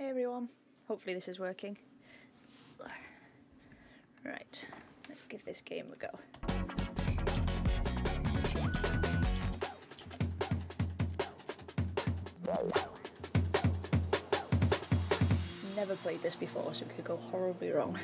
Hey everyone, hopefully this is working. Right, let's give this game a go. Never played this before, so it could go horribly wrong.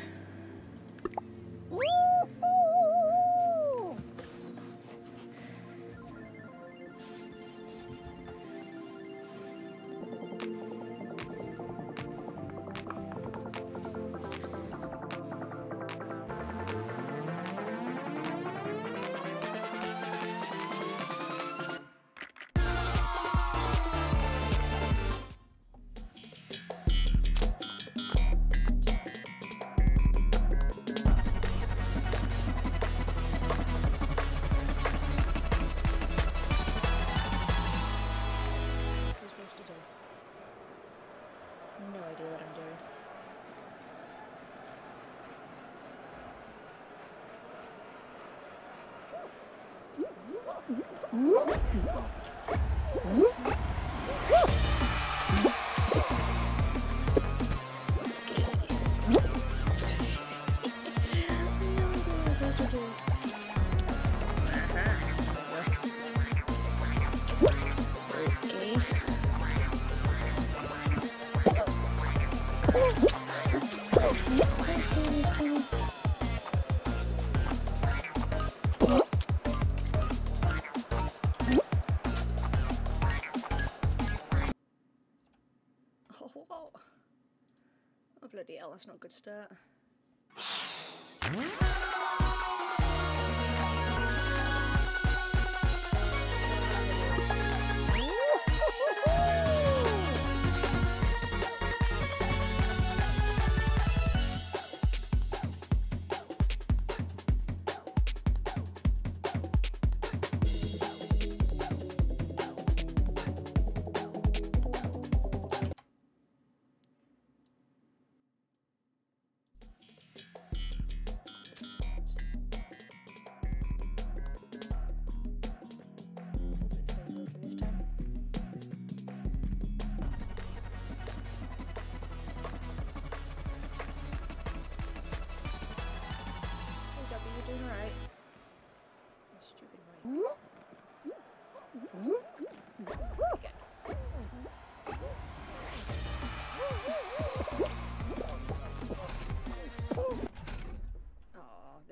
That's not a good start.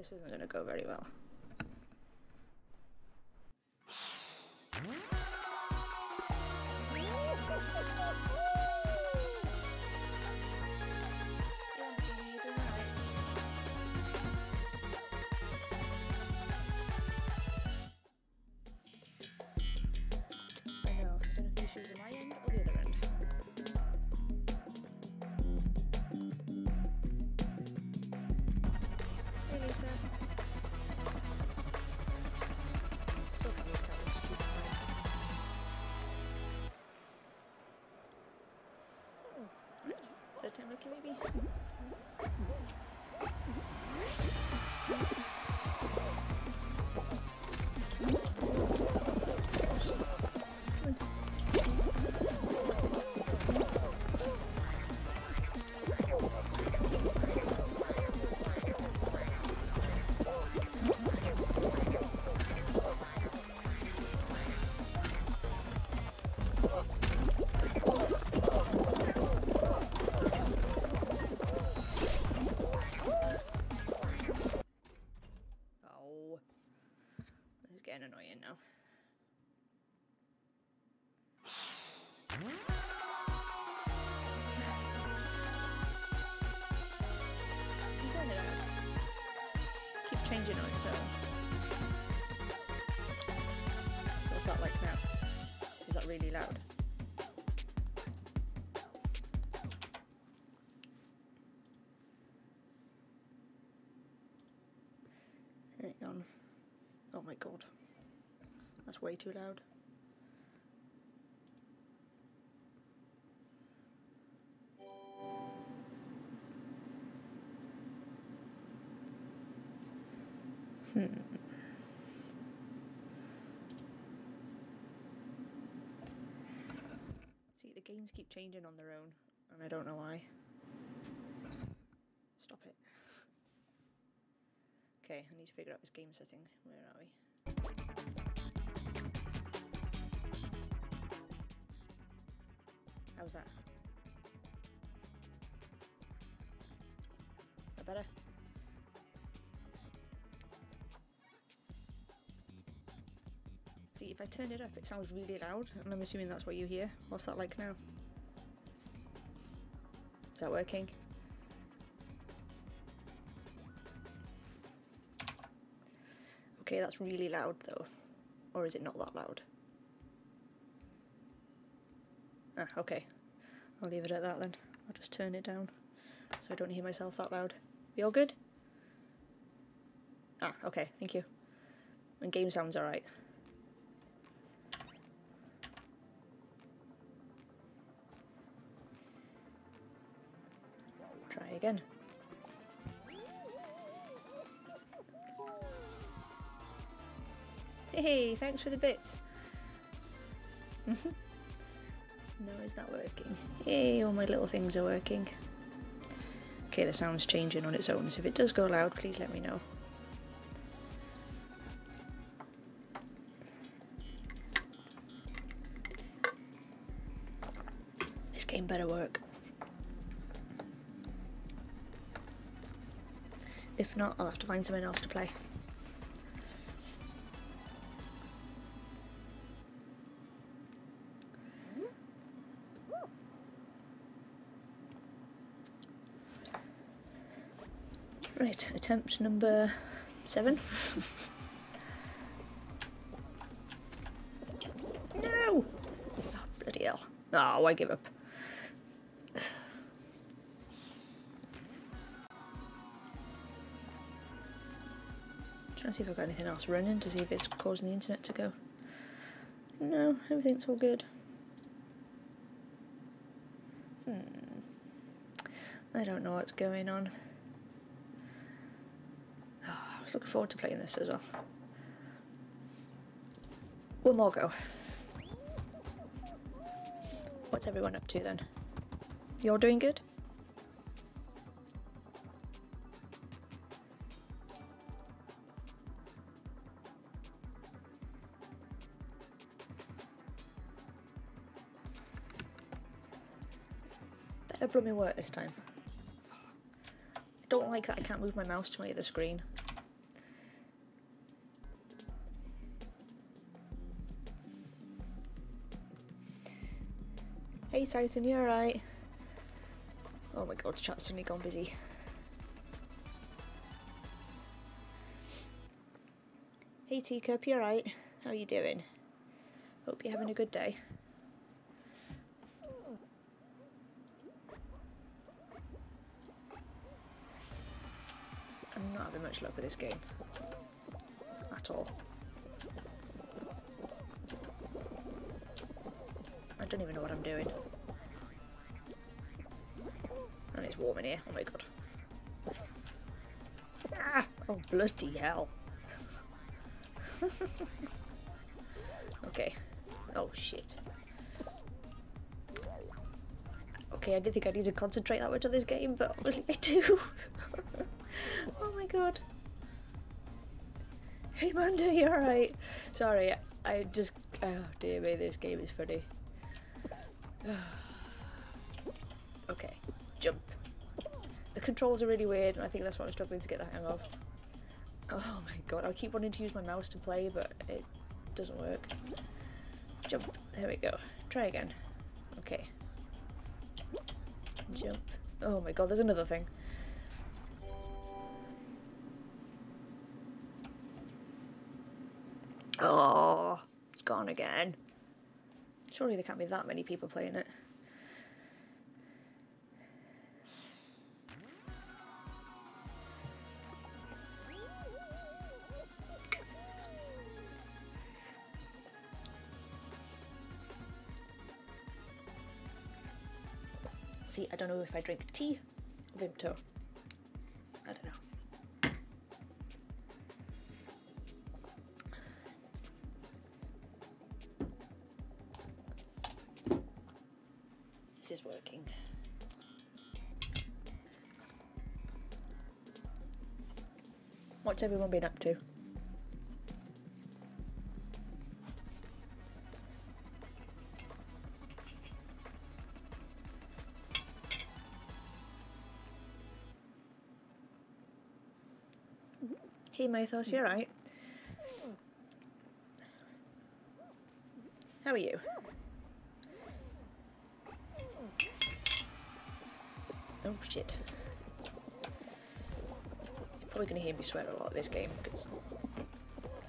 This isn't gonna go very well. Really loud? Hang on. Oh my god. That's way too loud. Changing on their own, And I don't know why. Stop it. Okay, I need to figure out this game setting. Where are we? How's that? That better? See, if I turn it up, it sounds really loud, and I'm assuming that's what you hear. What's that like now? That working? Okay, that's really loud though. Or is it not that loud? Ah, okay. I'll leave it at that then. I'll just turn it down so I don't hear myself that loud. We all good? Ah, okay, thank you. And game sounds alright. Hey, thanks for the bits. no, is that working? Hey, all my little things are working. Okay, the sound's changing on its own, so if it does go loud, please let me know. This game better work. If not, I'll have to find something else to play. Attempt number seven. no! Oh, bloody hell. Oh, I give up. Trying to see if I've got anything else running to see if it's causing the internet to go. No, everything's all good. Hmm. I don't know what's going on. Was looking forward to playing this as well. One more go. What's everyone up to then? You're doing good? Better blooming work this time. I don't like that I can't move my mouse to my other screen. Hey Titan, you alright? Oh my god, chat's suddenly gone busy. Hey Teacup, you alright? How are you doing? Hope you're having a good day. I'm not having much luck with this game. At all. I don't even know what I'm doing. And it's warm in here. Oh my god. Ah! Oh bloody hell. okay. Oh shit. Okay, I didn't think I need to concentrate that much on this game, but obviously I do. oh my god. Hey Mando, you alright? Sorry, I just... Oh dear me, this game is funny. The controls are really weird, and I think that's what I'm struggling to get the hang of. Oh my god, I keep wanting to use my mouse to play, but it doesn't work. Jump. There we go. Try again. Okay. Jump. Oh my god, there's another thing. Oh, it's gone again. Surely there can't be that many people playing it. I don't know if I drink tea, Vimto. I don't know. This is working. What's everyone been up to? Hey Mythos, you alright? How are you? Oh shit. You're probably going to hear me swear a lot this game because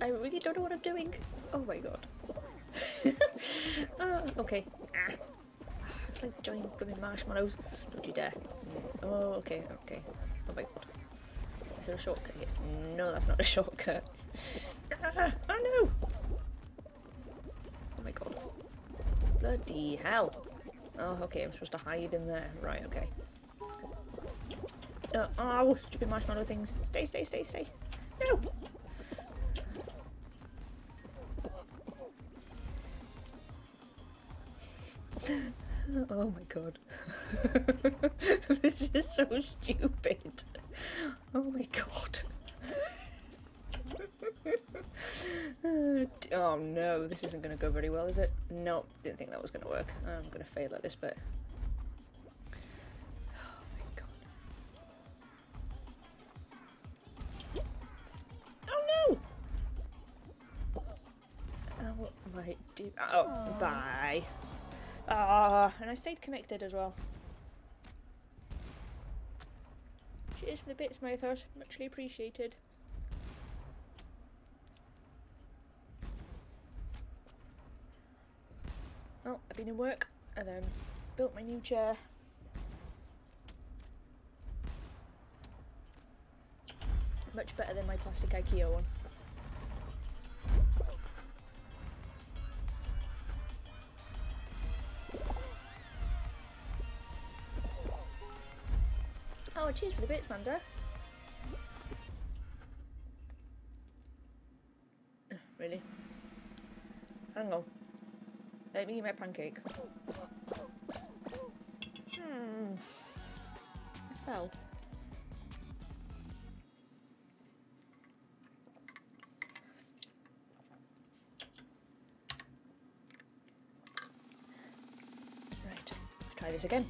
I really don't know what I'm doing. Oh my god. Ah, okay. Ah. It's like giant blooming marshmallows. Don't you dare. Oh, okay, okay. Oh my god. Is shortcut? No, that's not a shortcut. Ah, oh no! Oh my god. Bloody hell. Oh, okay, I'm supposed to hide in there. Right, okay. Uh, oh, stupid marshmallow things. Stay, stay, stay, stay. No! oh my god. this is so stupid. Oh my god. oh no, this isn't going to go very well, is it? No, didn't think that was going to work. I'm going to fail at this bit. Oh my god. Oh no! My dear. Oh, bye. Ah, and I stayed connected as well. Cheers for the bits, Mythos. Muchly appreciated. Well, I've been in work and then um, built my new chair. Much better than my plastic IKEA one. Oh, cheers for the bits, Manda. Really? Hang on. Let me eat my pancake. Hmm. I fell. Right, let's try this again.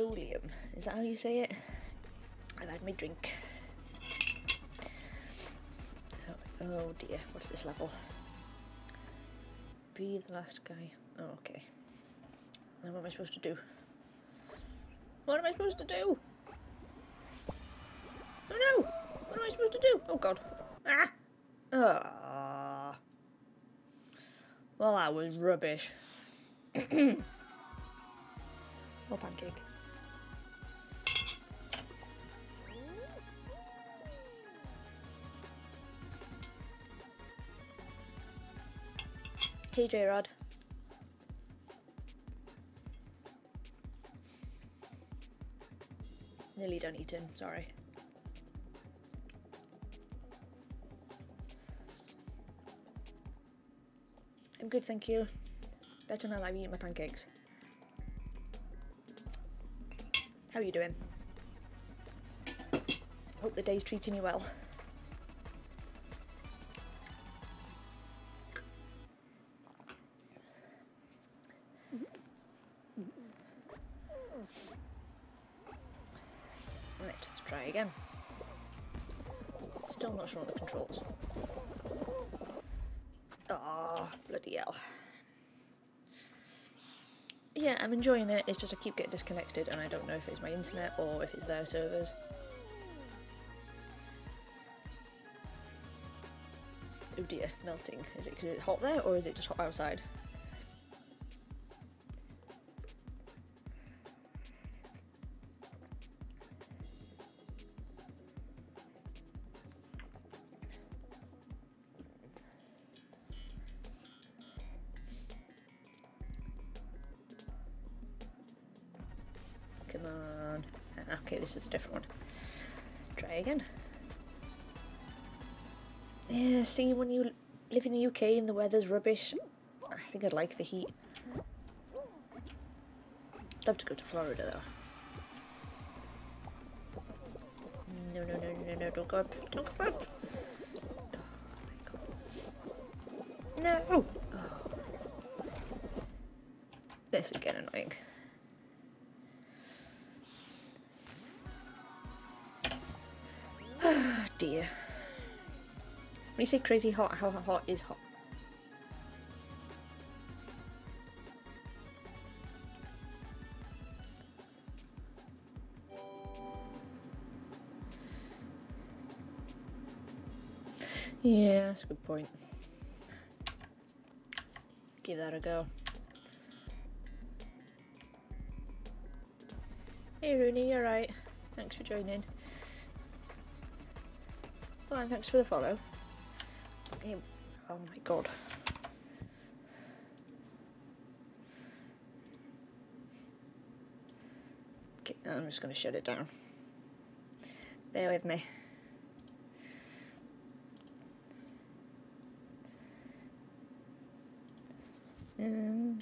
Is that how you say it? I've had my drink. Oh, oh dear, what's this level? Be the last guy. Oh, okay. Now what am I supposed to do? What am I supposed to do? Oh no! What am I supposed to do? Oh god. Ah! Ah. Well, that was rubbish. More pancake. Hey J Rod. Nearly done eating, sorry. I'm good, thank you. Better than I've eaten my pancakes. How are you doing? Hope the day's treating you well. Enjoying it. It's just I keep getting disconnected and I don't know if it's my internet or if it's their servers. Oh dear, melting. Is it, is hot there or is it just hot outside? Try again. Yeah, see, when you live in the UK and the weather's rubbish, I think I'd like the heat. Love to go to Florida though. No, no, no, no, no, don't go up. Don't go up. No! Oh. This is getting annoying. Dear. When you say crazy hot, how hot is hot? Yeah, that's a good point. Give that a go. Hey Rooney, you're right. Thanks for joining. Thanks for the follow. Oh my god. Okay, I'm just going to shut it down. Bear with me. Um,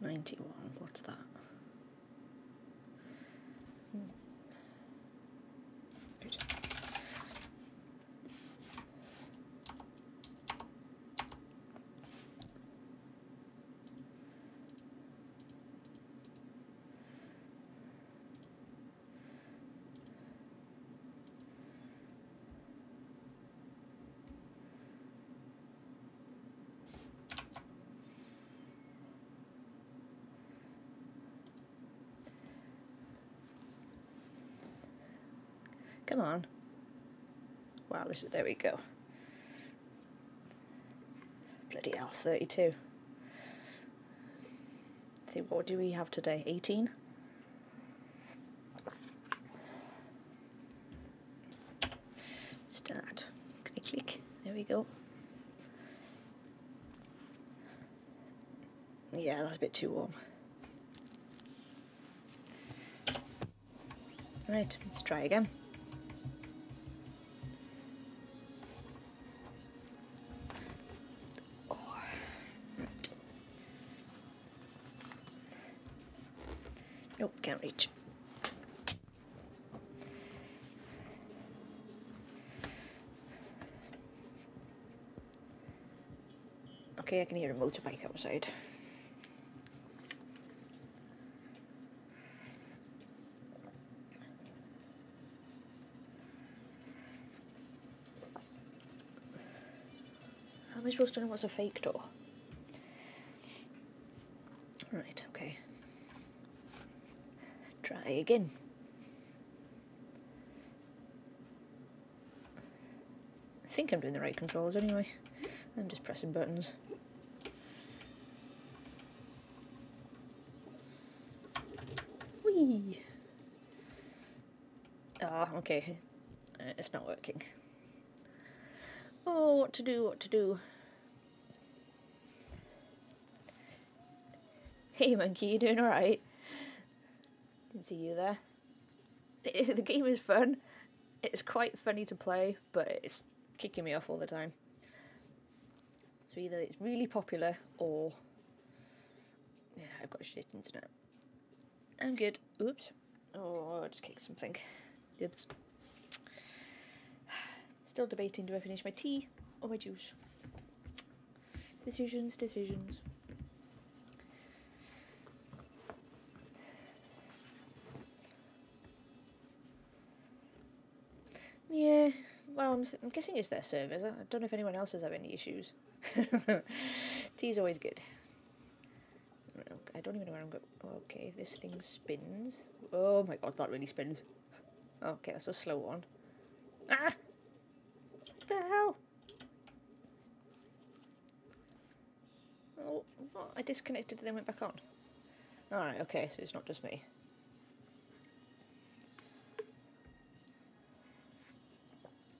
Ninety-one. What's that? Hmm. Good. Come on. Wow, this is there we go. Bloody hell, 32. See, what do we have today? 18? Start. Click, click. There we go. Yeah, that's a bit too warm. Right, let's try again. Okay, I can hear a motorbike outside. How am I supposed to know what's a fake door? Right, okay. Try again. I think I'm doing the right controls anyway. I'm just pressing buttons. Whee! Ah, okay. Uh, it's not working. Oh, what to do, what to do. Hey monkey, you doing alright? Didn't see you there. The game is fun. It's quite funny to play, but it's kicking me off all the time. So either it's really popular or yeah, I've got shit internet. I'm good. Oops. Oh, I just kicked something. Oops. Still debating do I finish my tea or my juice? Decisions, decisions. Yeah, well, I'm, I'm guessing it's their servers. I don't know if anyone else has had any issues. Tea's always good. I don't even know where I'm going. Okay, this thing spins. Oh my god, that really spins. Okay, that's a slow one. Ah! What the hell? Oh? I disconnected and then went back on. Alright, okay, so it's not just me.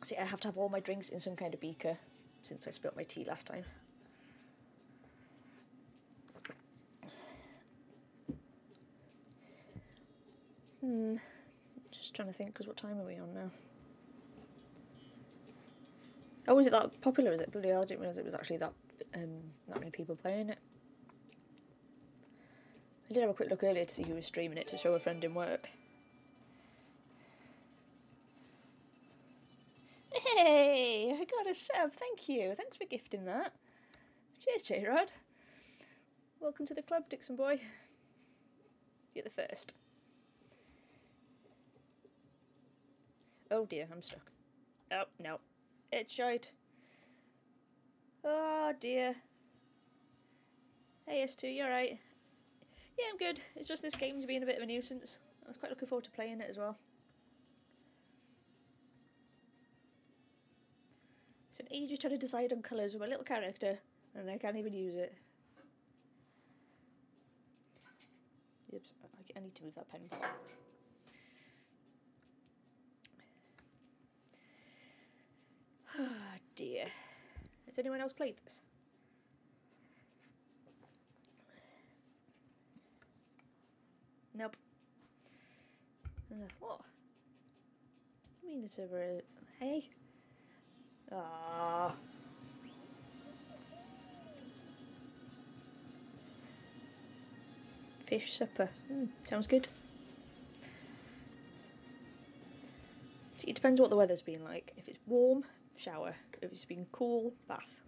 See, I have to have all my drinks in some kind of beaker since I spilt my tea last time. Hmm. Trying to think, because what time are we on now? Oh, was it that popular? Is it bloody hell? I didn't realise it was actually that um, that many people playing it. I did have a quick look earlier to see who was streaming it to show a friend in work. Hey, I got a sub. Thank you. Thanks for gifting that. Cheers, J Rod. Welcome to the club, Dixon boy. You're the first. Oh dear, I'm stuck. Oh, no. It's shite. Oh dear. Hey, S2, you alright? Yeah, I'm good. It's just this game's being a bit of a nuisance. I was quite looking forward to playing it as well. Spent ages trying to decide on colours with my little character, and I can't even use it. Oops, I need to move that pen Ah, dear. Has anyone else played this? Nope. Uh, what? I mean, it's over. A... Hey. Ah. Fish supper. Mm, sounds good. See, it depends what the weather's been like. If it's warm, shower. It's been cool, bath.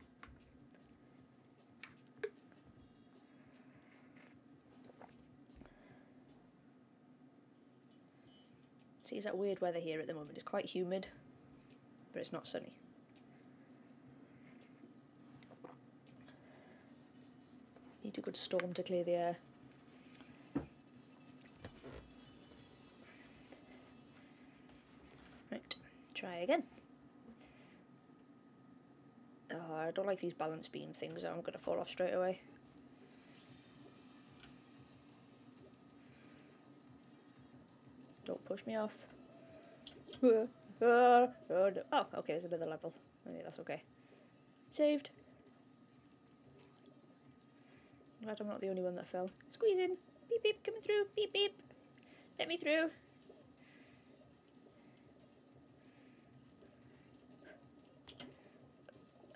See, it's that weird weather here at the moment. It's quite humid, but it's not sunny. Need a good storm to clear the air. Right, try again. Oh, I don't like these balance beam things. I'm going to fall off straight away. Don't push me off. oh, okay, there's another level. Maybe that's okay. Saved. Glad I'm not the only one that fell. Squeeze in. Beep beep, coming through. Beep beep. Let me through.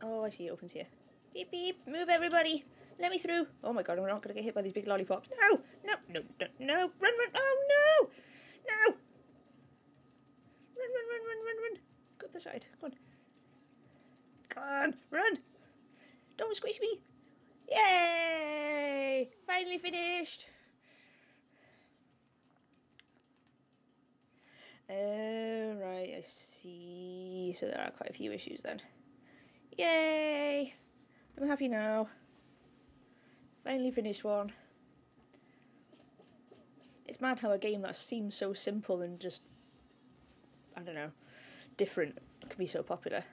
Oh, I see it opens here. Beep beep. Move everybody. Let me through. Oh my god, I'm not going to get hit by these big lollipops. No, no, no, no, no. Run, run. Oh no. No. Run, run, run, run, run, run. Go up the side. Come on. Come on. Run. Don't squish me. Yay! Finally finished. Oh, right, I see. So there are quite a few issues then. Yay! I'm happy now. Finally finished one. It's mad how a game that seems so simple and just, I don't know, different can be so popular.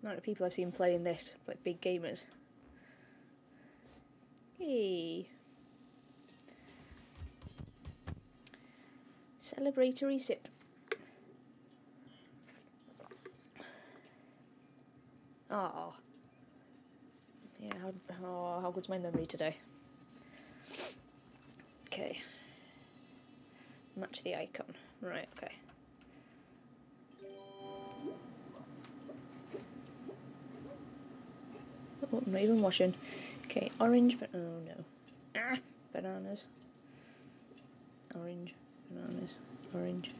The amount of people I've seen playing this, like big gamers. Hey. Celebratory sip. Oh. Yeah, how, oh, how good's my memory today? Okay. Match the icon. Right, okay. Oh, I'm not even washing. Okay, orange, but oh no. Ah, bananas. Orange, bananas, orange,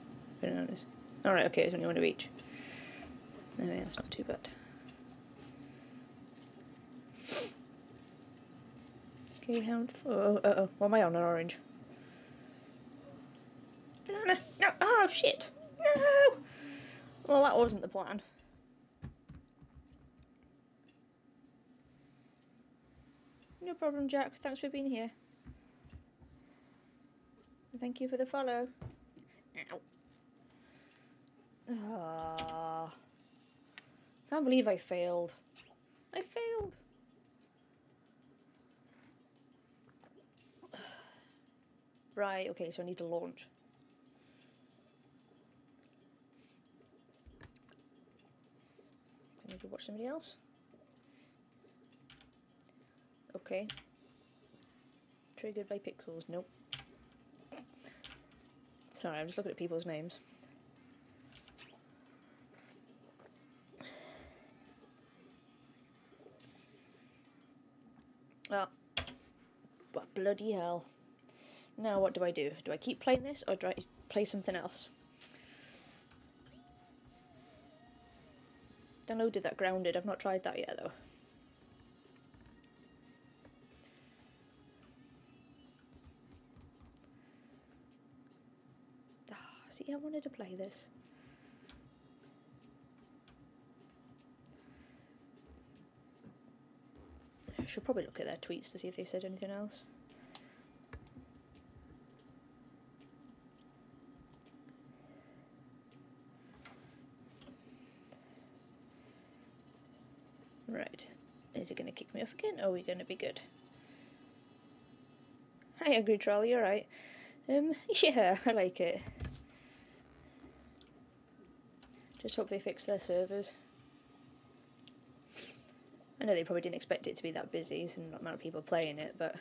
bananas. Alright, okay, there's only one of each. Anyway, that's not too bad. Okay, hound. Oh, uh oh. What am I on? An orange. Banana. No. Oh, shit. No. Well, that wasn't the plan. No problem, Jack. Thanks for being here. Thank you for the follow. Ow. Ah. Can't believe I failed. I failed. Right, okay, so I need to launch. I need to watch somebody else. Okay. Triggered by pixels, nope. Sorry, I'm just looking at people's names. Ah. Well, Bloody hell. Now what do I do? Do I keep playing this or do I play something else? Downloaded that Grounded. I've not tried that yet though. Ah, see, I wanted to play this. I should probably look at their tweets to see if they've said anything else. Right. Is it going to kick me off again? Or are we going to be good? Hi, Angry Troll, you alright? Um, yeah, I like it. Just hope they fix their servers. I know they probably didn't expect it to be that busy, and not amount of people playing it, but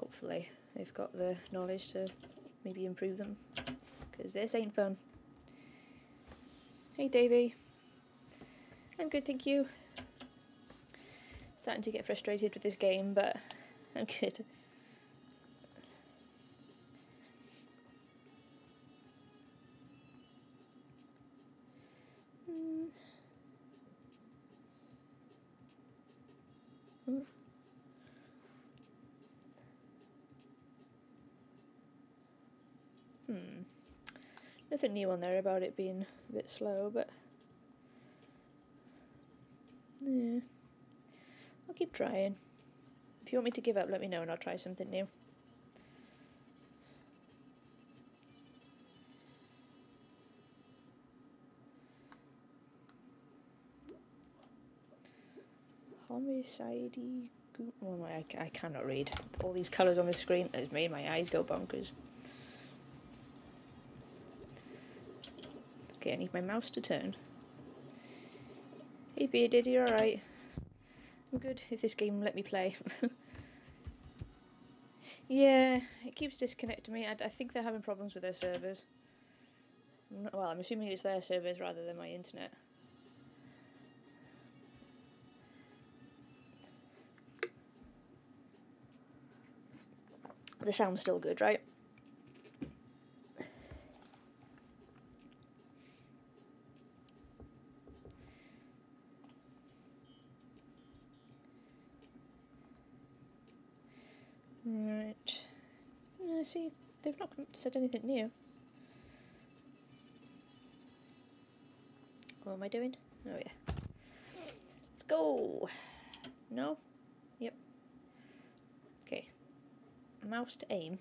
hopefully they've got the knowledge to maybe improve them, because this ain't fun. Hey Davey. I'm good, thank you. Starting to get frustrated with this game, but I'm good. Hmm. Nothing new on there about it being a bit slow, but yeah. Keep trying. If you want me to give up, let me know and I'll try something new. Homicide. Oh my, I, I cannot read. All these colours on the screen has made my eyes go bonkers. Okay, I need my mouse to turn. Hey Bearded, you alright? I'm good if this game let me play. yeah, it keeps disconnecting me. I, I, think they're having problems with their servers. Well, I'm assuming it's their servers rather than my internet. The sound's still good, right? Right. I see, they've not said anything new. What am I doing? Oh yeah. Let's go! No? Yep. Okay. Mouse to aim.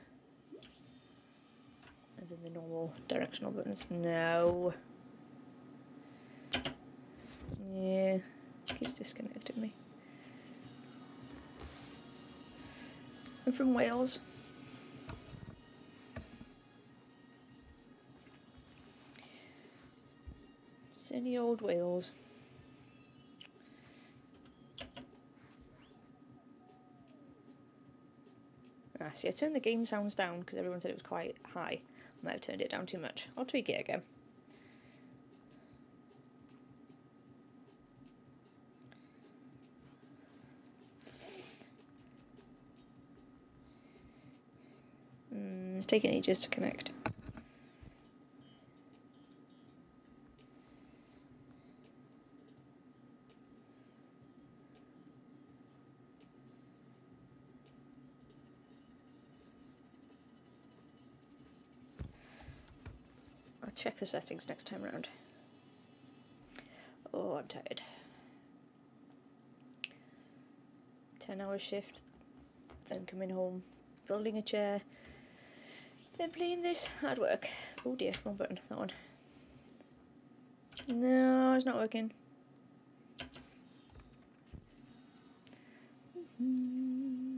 As in the normal directional buttons. No. Yeah. Keeps disconnecting me. I'm from Wales. Sunny old Wales. Ah, see, I turned the game sounds down because everyone said it was quite high. I might have turned it down too much. I'll tweak it again. It's taking ages to connect. I'll check the settings next time around. Oh, I'm tired. 10 hour shift, then coming home, building a chair, then playing this hard work. Oh dear, wrong button, that one. No, it's not working. Mm-hmm.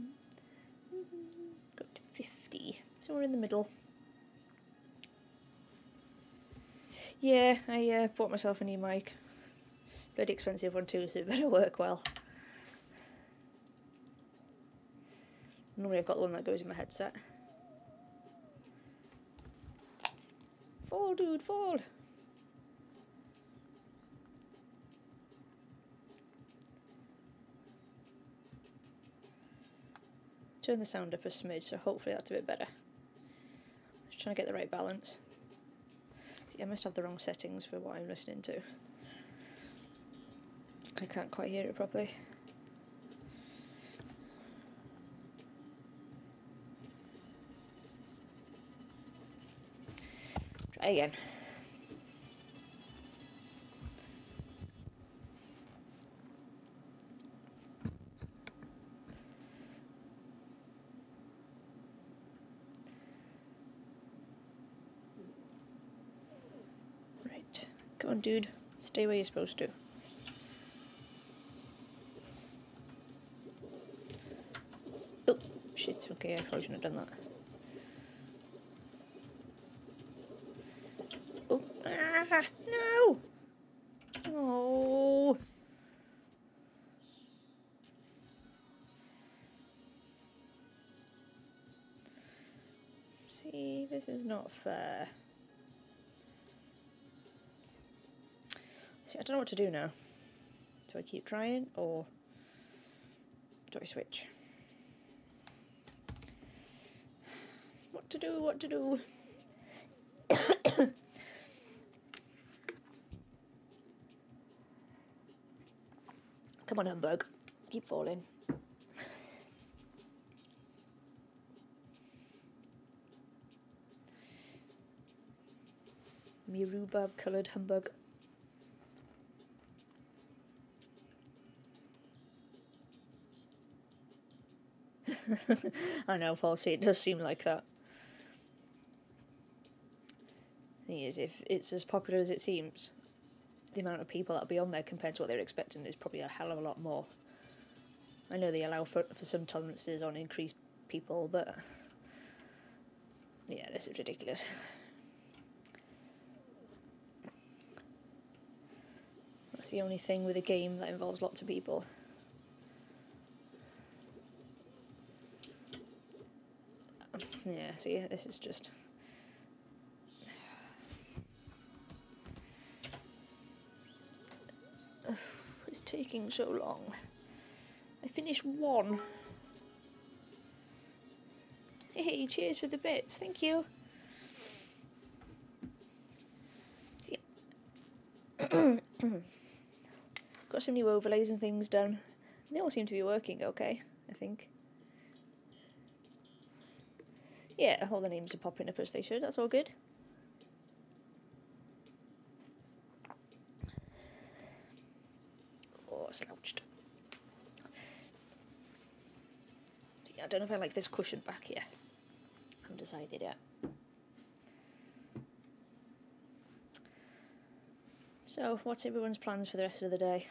Mm-hmm. Got to 50, somewhere in the middle. Yeah, I uh, bought myself a new mic. Bloody expensive one too, so it better work well. Normally I've got the one that goes in my headset. Fall, dude, fall. turn the sound up a smidge, so hopefully that's a bit better. Just trying to get the right balance. I must have the wrong settings for what I'm listening to. I can't quite hear it properly. Try again. Dude. Stay where you're supposed to. Oh, shit. Okay, I probably shouldn't have done that. Oh, ah, no! Oh. See, this is not fair. See, I don't know what to do now. Do I keep trying or do I switch? What to do, what to do? Come on, Humbug. Keep falling. Me rhubarb coloured humbug. I know, Falsey, it does seem like that. Thing is, if it's as popular as it seems, the amount of people that'll be on there compared to what they're expecting is probably a hell of a lot more. I know they allow for, for some tolerances on increased people, but yeah, this is ridiculous. That's the only thing with a game that involves lots of people. Yeah, see, this is just. It's taking so long. I finished one. Hey, cheers for the bits, thank you. Got some new overlays and things done. They all seem to be working okay, I think. Yeah, all the names are popping up as they should. That's all good. Oh, slouched. Yeah, I don't know if I like this cushion back here. I haven't decided yet. So, what's everyone's plans for the rest of the day?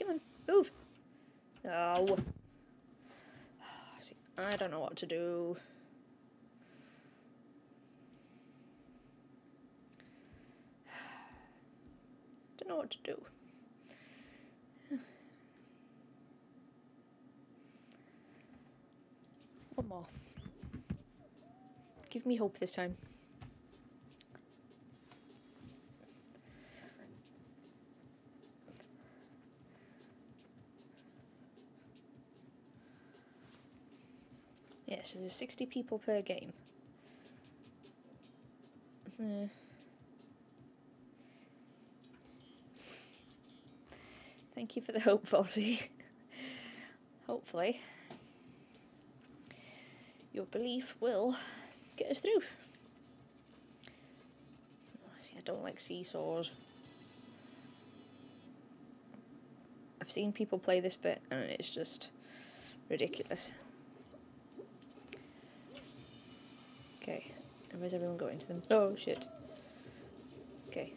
Come on, move. See, I don't know what to do. Don't know what to do. One more. Give me hope this time. Yeah, so there's 60 people per game. Thank you for the hope, Faulty. Hopefully, your belief will get us through. Oh, see, I don't like seesaws. I've seen people play this bit and it's just ridiculous. Okay, and where's everyone going to them? Oh shit. Okay.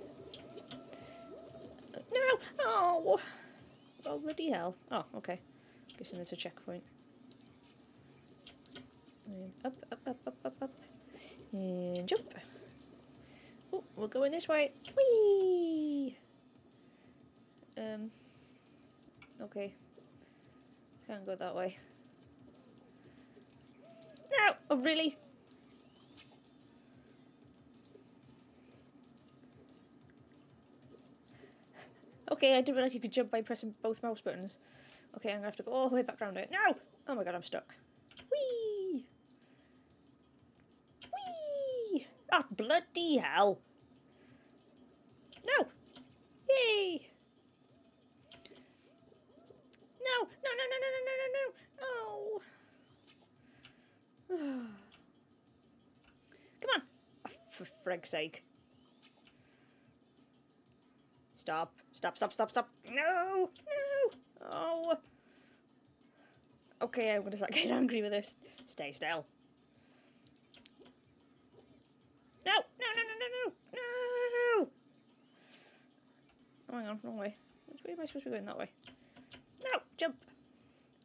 No! Oh! Oh, bloody hell. Oh, okay. Guessing there's a checkpoint. And up, up, up, up, up, up. And jump. Oh, we're going this way. Whee! Um. Okay. Can't go that way. No! Oh, really? Okay, I didn't realise you could jump by pressing both mouse buttons. Okay, I'm gonna have to go all the way back around it. No! Oh my god, I'm stuck. Whee! Whee! Ah, bloody hell! No! Yay! No! No, no, no, no, no, no, no, no! Oh! Come on! Oh, for frig's sake. Stop. Stop, stop, stop, stop. No! No! Oh! Okay, I'm gonna start getting angry with this. Stay still. No! No, no, no, no, no! No! Oh, hang on, wrong way. Which way am I supposed to be going? That way. No! Jump!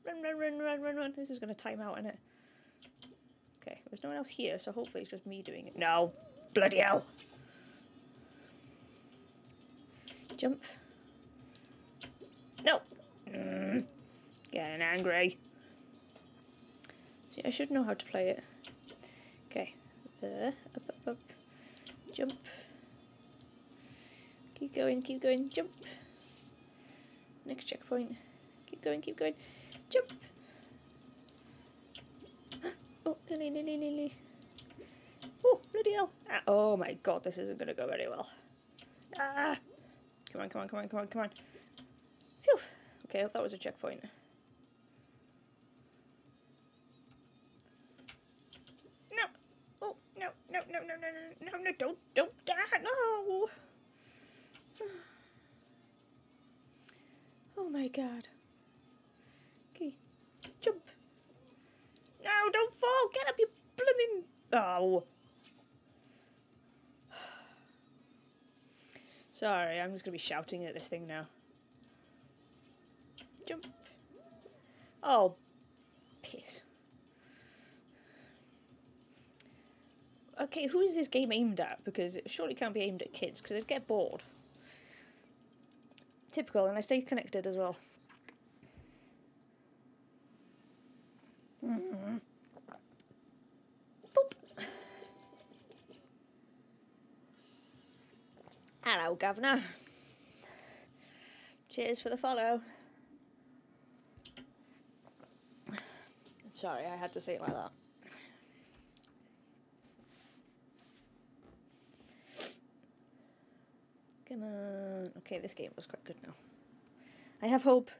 Run, run, run, run, run, run. This is gonna time out, isn't it? Okay, there's no one else here, so hopefully it's just me doing it. No! Bloody hell! Jump. No! Mm. Getting angry. See, I should know how to play it. Okay. There. Up, up, up. Jump. Keep going, keep going. Jump. Next checkpoint. Keep going, keep going. Jump. Oh, nearly, nearly, nearly. Oh, bloody hell. Ah, oh my god, this isn't going to go very well. Ah! Come on, come on, come on, come on, come on. Phew. Okay, that was a checkpoint. No. Oh, no, no, no, no, no, no, no, don't, don't die, no. Oh my god. Okay. Jump. No, don't fall. Get up, you blooming... Oh. Sorry, I'm just going to be shouting at this thing now. Jump. Oh, piss. Okay, who is this game aimed at? Because it surely can't be aimed at kids, because they'd get bored. Typical, and I stay connected as well. Mm -hmm. Hello, Governor. Cheers for the follow. Sorry, I had to say it like that. Come on. Okay, this game was quite good now. I have hope.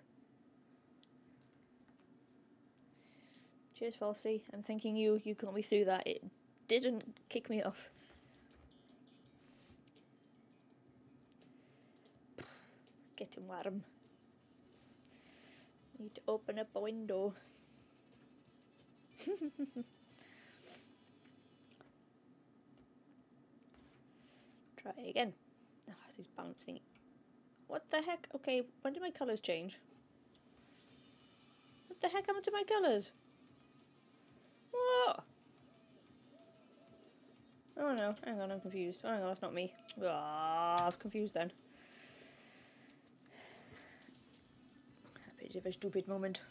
Cheers, Falsey. I'm thanking you. You got me through that. It didn't kick me off. Getting warm. Need to open up a window. Try again. Oh, this bouncing. What the heck? Okay, when did my colours change? What the heck happened to my colours? What? Oh no, hang on, I'm confused. Oh no, that's not me. Ah, oh, I'm confused then. Bit of a stupid moment.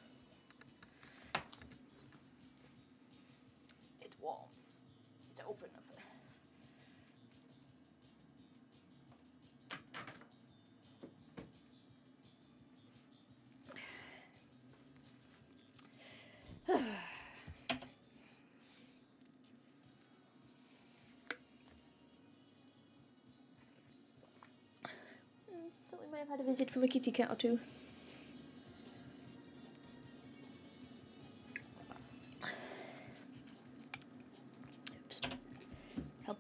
It's warm. It's open. Thought we might have had a visit from a kitty cat or two.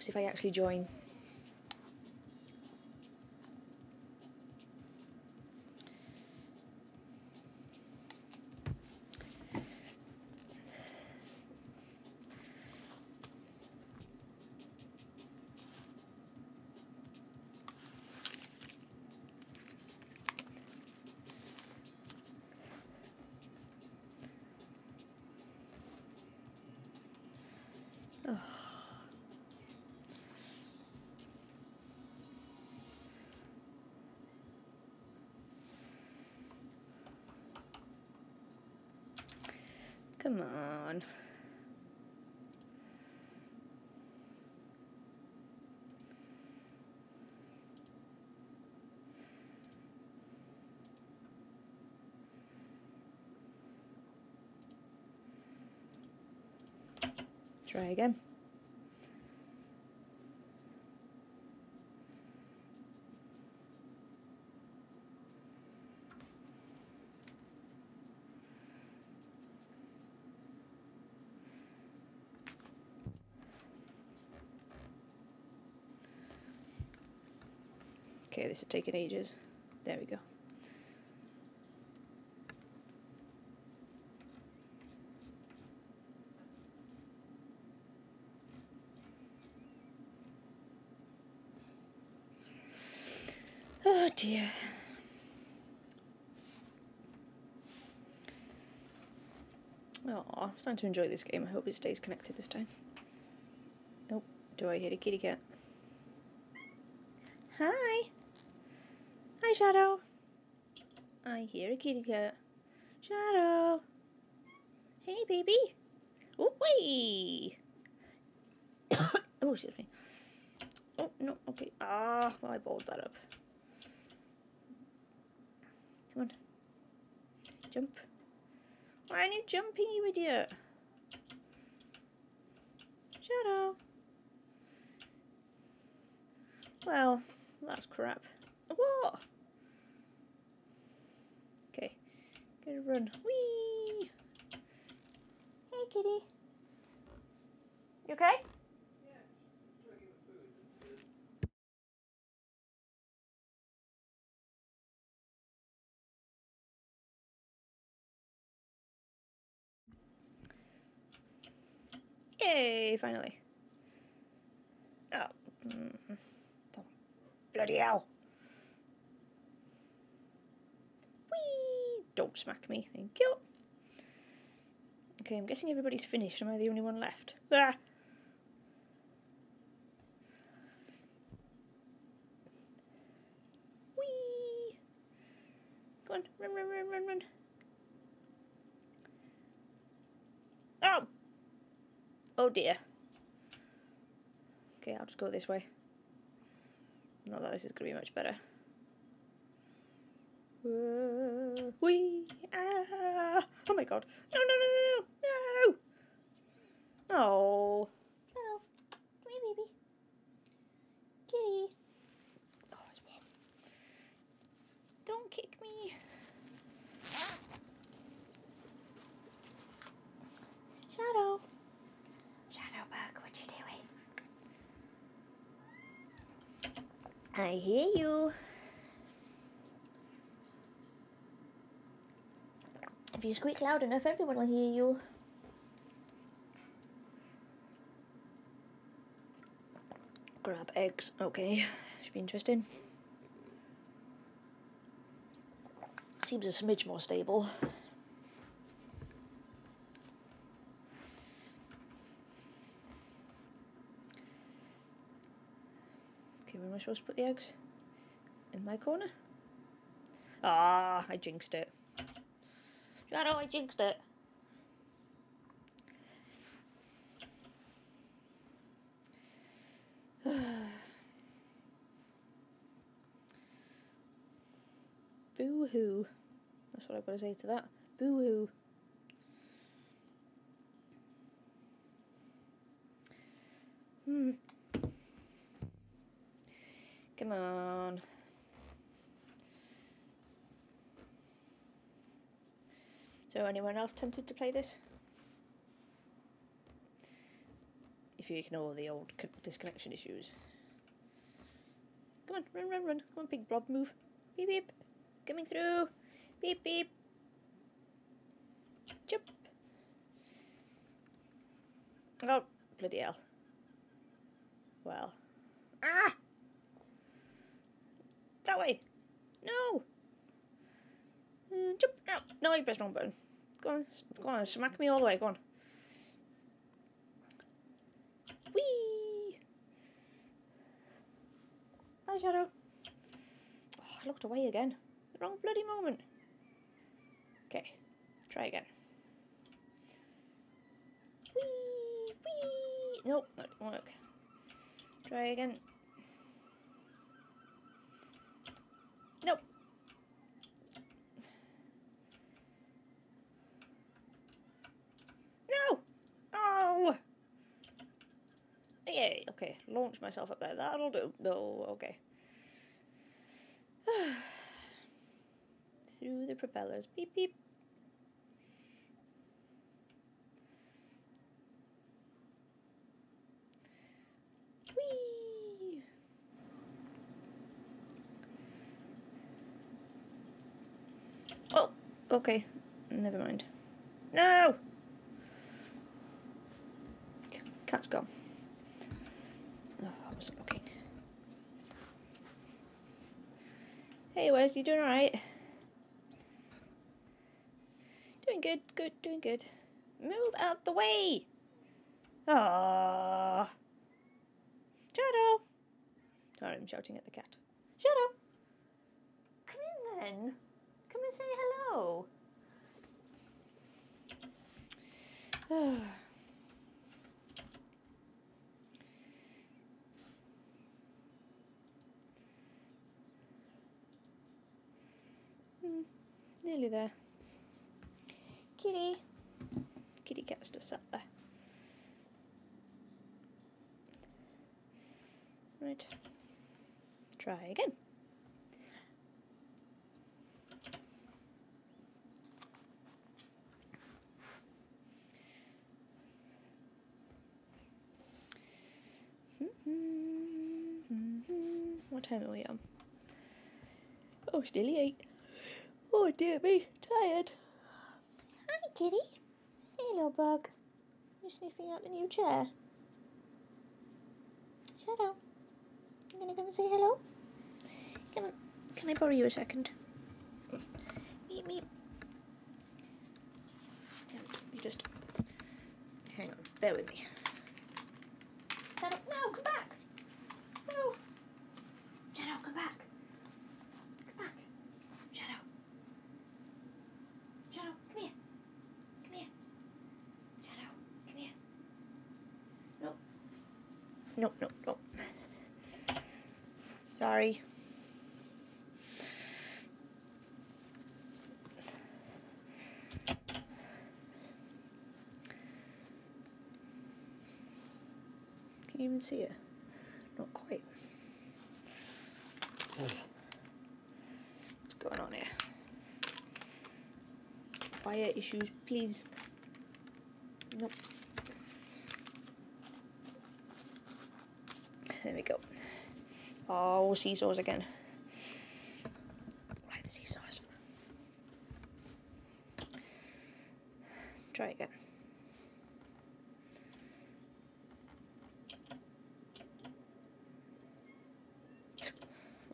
If I actually join. Come on. Try again. Okay, this is taking ages. There we go. Oh dear. Oh, I'm starting to enjoy this game. I hope it stays connected this time. Nope. Do I hear a kitty cat? Hi. Hi, Shadow. I hear a kitty cat. Shadow. Hey, baby. Oh, wait. oh, excuse me. Oh, no, okay. Ah, well, I balled that up. Come on. Jump. Why aren't you jumping, you idiot? Shadow. Well, that's crap. What? Okay. Gotta run. Whee! Hey, kitty. You okay? Yay, finally. Oh. Mm. Bloody hell. Whee! Don't smack me, thank you. Okay, I'm guessing everybody's finished. Am I the only one left? Ah! Whee! Go on, run, run, run, run, run. Oh! Oh dear. Okay, I'll just go this way. Not that this is going to be much better. Uh, wee! Ah! Oh my god. No, no, no, no, no! No! Oh. Hello. Come here, baby. Kitty. Oh, it's warm. Don't kick me. Shadow. Shadowbug, what you doing? I hear you. If you squeak loud enough, everyone will hear you. Grab eggs. Okay, should be interesting. Seems a smidge more stable. Okay, where am I supposed to put the eggs? In my corner? Ah, I jinxed it. Shadow, I jinxed it. Boo hoo. That's what I've got to say to that. Boo hoo. Hmm. Come on. So, anyone else tempted to play this? If you ignore the old disconnection issues. Come on, run, run, run. Come on, big blob, move. Beep, beep. Coming through. Beep, beep. Jump. Oh, bloody hell. Well. Ah! That way. No. Uh, jump. No. No, you pressed wrong button. Go on. Go on. Smack me all the way. Go on. Whee! Bye, Shadow. Oh, I looked away again. The wrong bloody moment. Okay. Try again. Whee! Whee! Nope, that didn't work. Try again. Nope. No! Oh! Okay, launch myself up there. That'll do. No, okay. Through the propellers. Beep, beep. Whee! Oh, okay. Never mind. No! Cat's gone. Oh, I wasn't looking. Hey, Wes, you doing alright? Doing good, good, doing good. Move out the way! Ah. Shadow! Sorry, I'm shouting at the cat. Shadow! Come in then. Come and say hello. Hmm, nearly there. Kitty. Kitty cat's just sat there. Right. Try again. Hmm, hmm, hmm, what time are we on? Oh, it's nearly eight. Oh dear me, tired. Hi, kitty. Hey, little bug. You sniffing out the new chair? Shadow. You gonna come and say hello? Come on. Can I borrow you a second? Meep meep. You just hang on. Bear with me. Shadow, no, come back. No. Shadow, come back. Come back. Shadow. Shadow, come here. Come here. Shadow, come here. No. No, no, no. Sorry. Can you even see it? Not quite. What's going on here? Fire issues, please. Nope. There we go. Oh, seesaws again. I like the seesaws. Try again.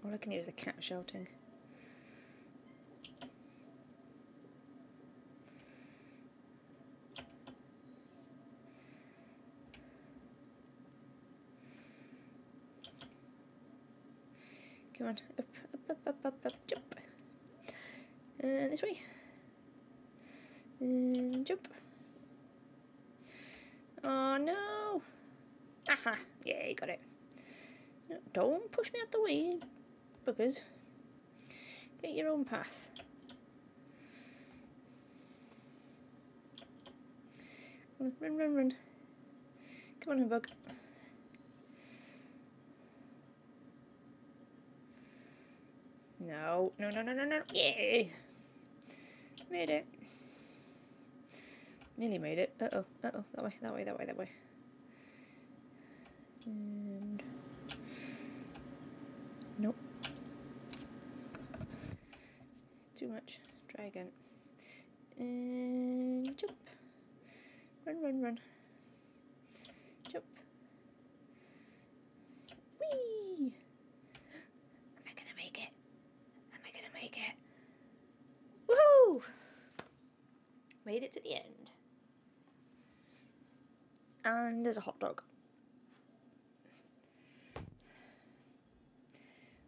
All I can hear is the cat shouting. On, up, up, up, up, up, jump. And this way. And jump. Oh no! Aha! Yeah, you got it. No, don't push me out the way, buggers. Get your own path. Run, run, run. Come on, humbug. No, no, no, no, no. Yay! Made it. Nearly made it. Uh oh, uh oh. That way, that way, that way, that way. And. Nope. Too much. Try again. And jump. Run, run, run. Jump. Whee! Am I gonna make it? Am I gonna make it? Woohoo! Made it to the end. And there's a hot dog.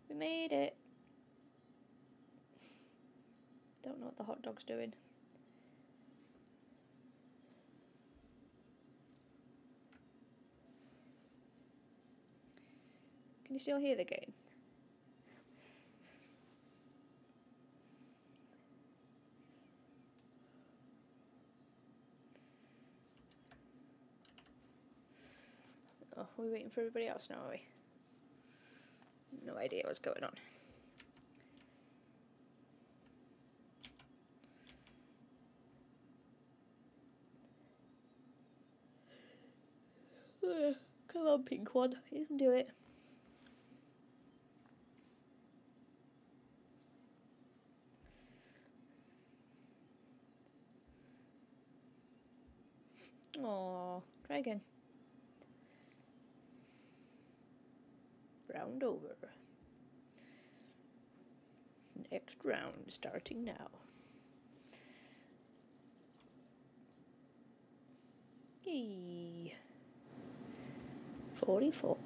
We made it. Don't know what the hot dog's doing. Can you still hear the game? Oh, Are we waiting for everybody else now, are we? No idea what's going on. Come on, pink one. You can do it. Oh, try again. Round over. Next round starting now. Yay. 44.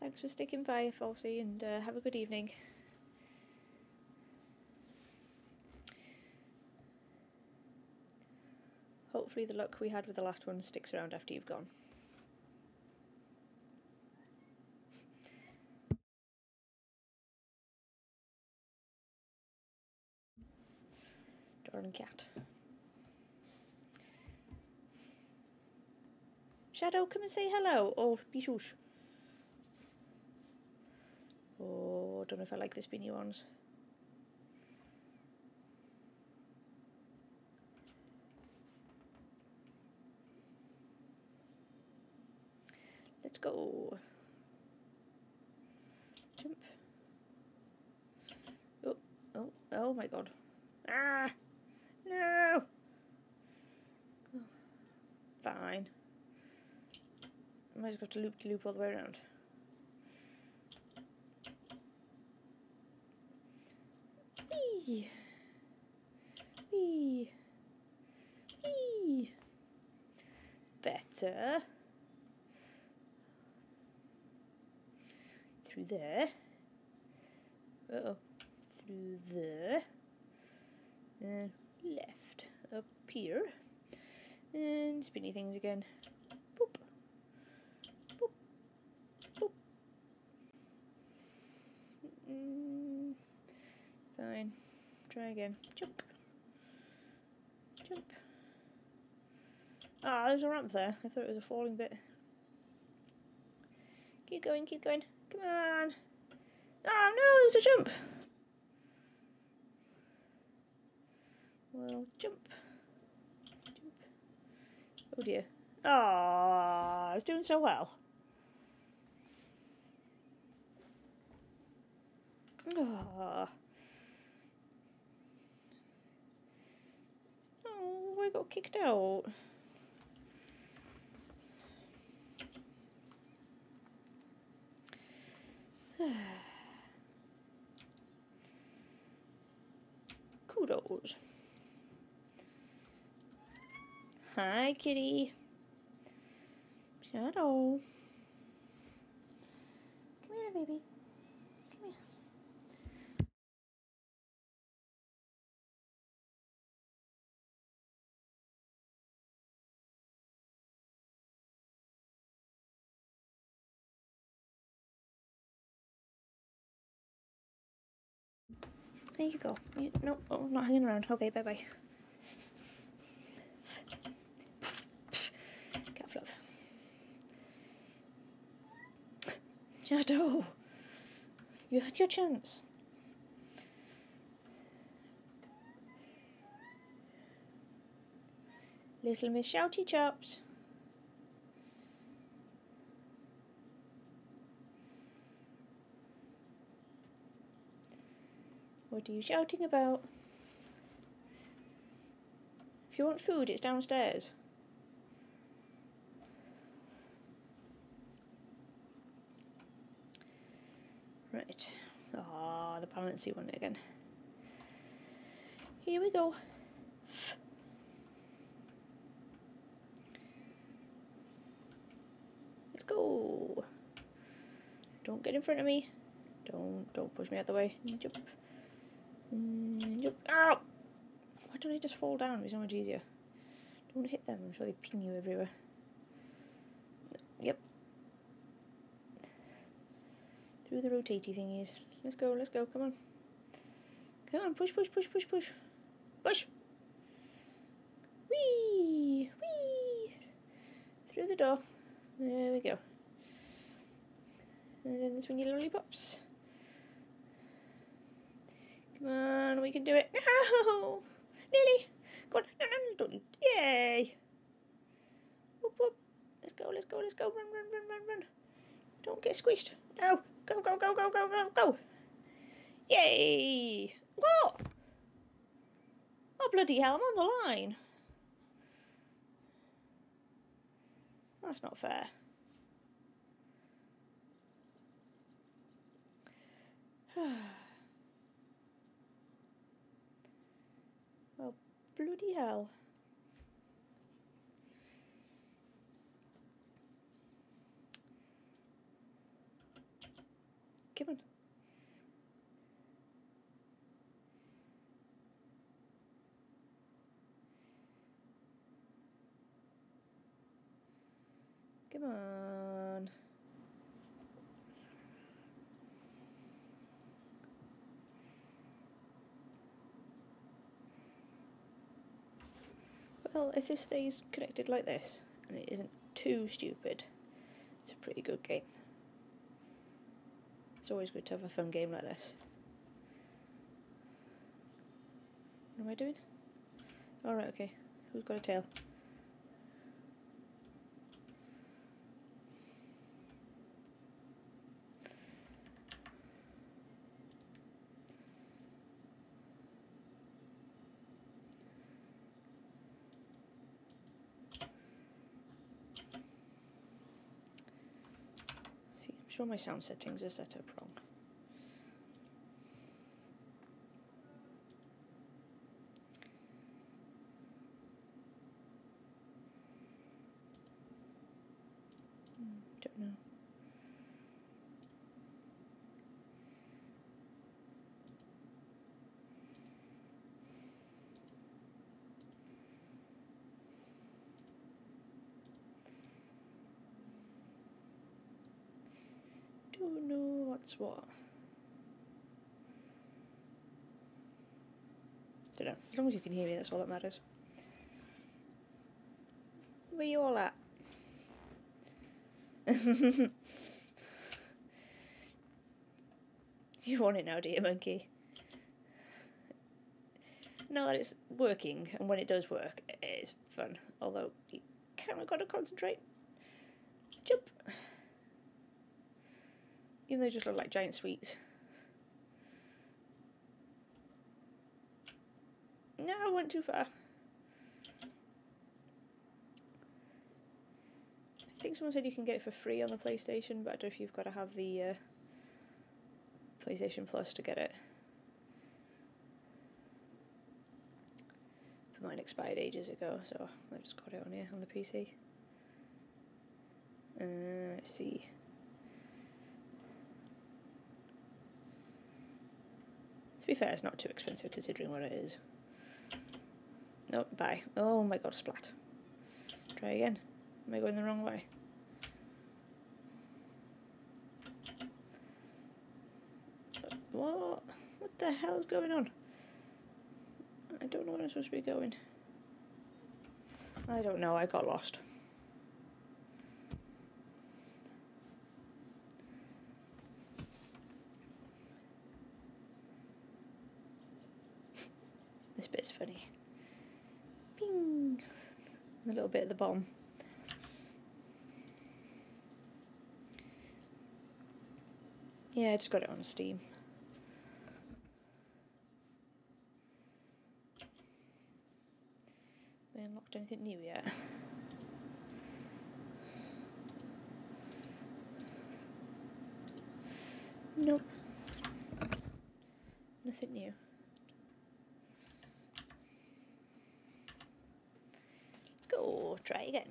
Thanks for sticking by, Falsey, and uh, have a good evening. Hopefully the luck we had with the last one sticks around after you've gone. Darling cat. Shadow, come and say hello. Oh, be shush. Oh, don't know if I like the spinny ones. Let's go. Jump. Oh, oh, oh my god. Ah! No! Oh, fine. I might just have to loop to loop all the way around. Wee! Wee! Wee! Better. Through there. Uh oh. Through there. Then left. Up here. And spinny things again. Boop. Boop. Boop. Mm, fine. Try again. Jump. Jump. Ah, there's a ramp there. I thought it was a falling bit. Keep going, keep going. Come on. Oh no, there's a jump. Well, jump. Jump. Oh dear. Ah, I was doing so well. Ah. Oh, I got kicked out. Kudos. Hi, kitty. Shadow. Come here, baby. There you go. You, no, oh, not hanging around. Okay, bye bye. Cat fluff. Shadow! You had your chance. Little Miss Shouty Chops. What are you shouting about? If you want food, it's downstairs. Right. Ah, the balancy one again. Here we go. Let's go. Don't get in front of me. Don't don't push me out the way. Jump. Mm, ow! Why don't I just fall down? It's so much easier. Don't want to hit them. I'm sure they ping you everywhere. Yep. Through the rotatey thingies. Let's go, let's go, come on. Come on, push, push, push, push, push. Push! Whee! Whee! Through the door. There we go. And then the when your lollipops. Come on, we can do it. No! Nearly! Go on. No, no, don't. Yay! Whoop, whoop. Let's go, let's go, let's go. Run, run, run, run, run. Don't get squished. No. Go, go, go, go, go, go, go. Yay! What? Oh, bloody hell, I'm on the line. That's not fair. well, bloody hell. Come on. Come on. Well, if this stays connected like this, and it isn't too stupid, it's a pretty good game. It's always good to have a fun game like this. What am I doing? Alright, okay. Who's got a tail? See, I'm sure my sound settings are set up wrong. Hmm, Don't know. Don't know what's what. Don't know. As long as you can hear me, that's all that matters. Where you all at? you want it now, do you, monkey? No, that it's working, and when it does work, it's fun. Although you kind of got to concentrate. Jump. Even though they just look like giant sweets. No, I went too far. I think someone said you can get it for free on the PlayStation, but I don't know if you've got to have the uh, PlayStation Plus to get it. But mine expired ages ago, so I've just got it on here on the PC. Uh, let's see. To be fair, it's not too expensive considering what it is. Nope, bye. Oh my god, splat. Try again. Am I going the wrong way? What? What the hell is going on? I don't know where I'm supposed to be going. I don't know, I got lost. Bit's funny. Bing! A little bit at the bottom. Yeah, I just got it on Steam. They unlocked anything new yet? Nope. Nothing new. Let's go, try again.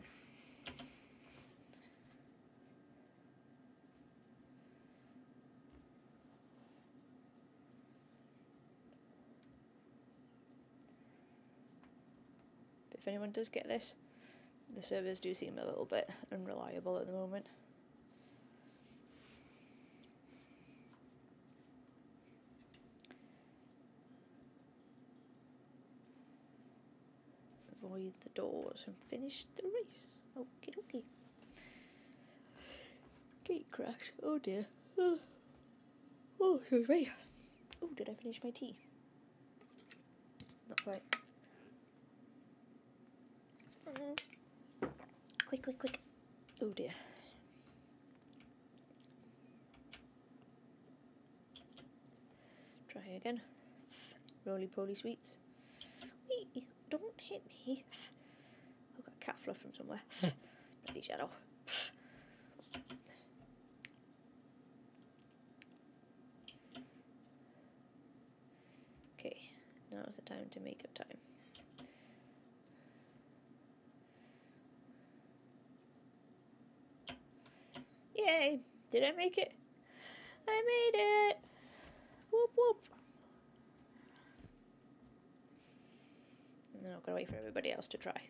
If anyone does get this, the servers do seem a little bit unreliable at the moment. The doors and finish the race. Okie dokie. Gate crash. Oh dear. Oh, oh excuse me. Oh, did I finish my tea? Not quite. Quick, quick, quick. Oh dear. Try again. Roly poly sweets. Don't hit me. I've got cat fluff from somewhere. Bloody shadow. Okay, now's the time to make up time. Yay! Did I make it? I made it! Whoop whoop! Now I've got to wait for everybody else to try.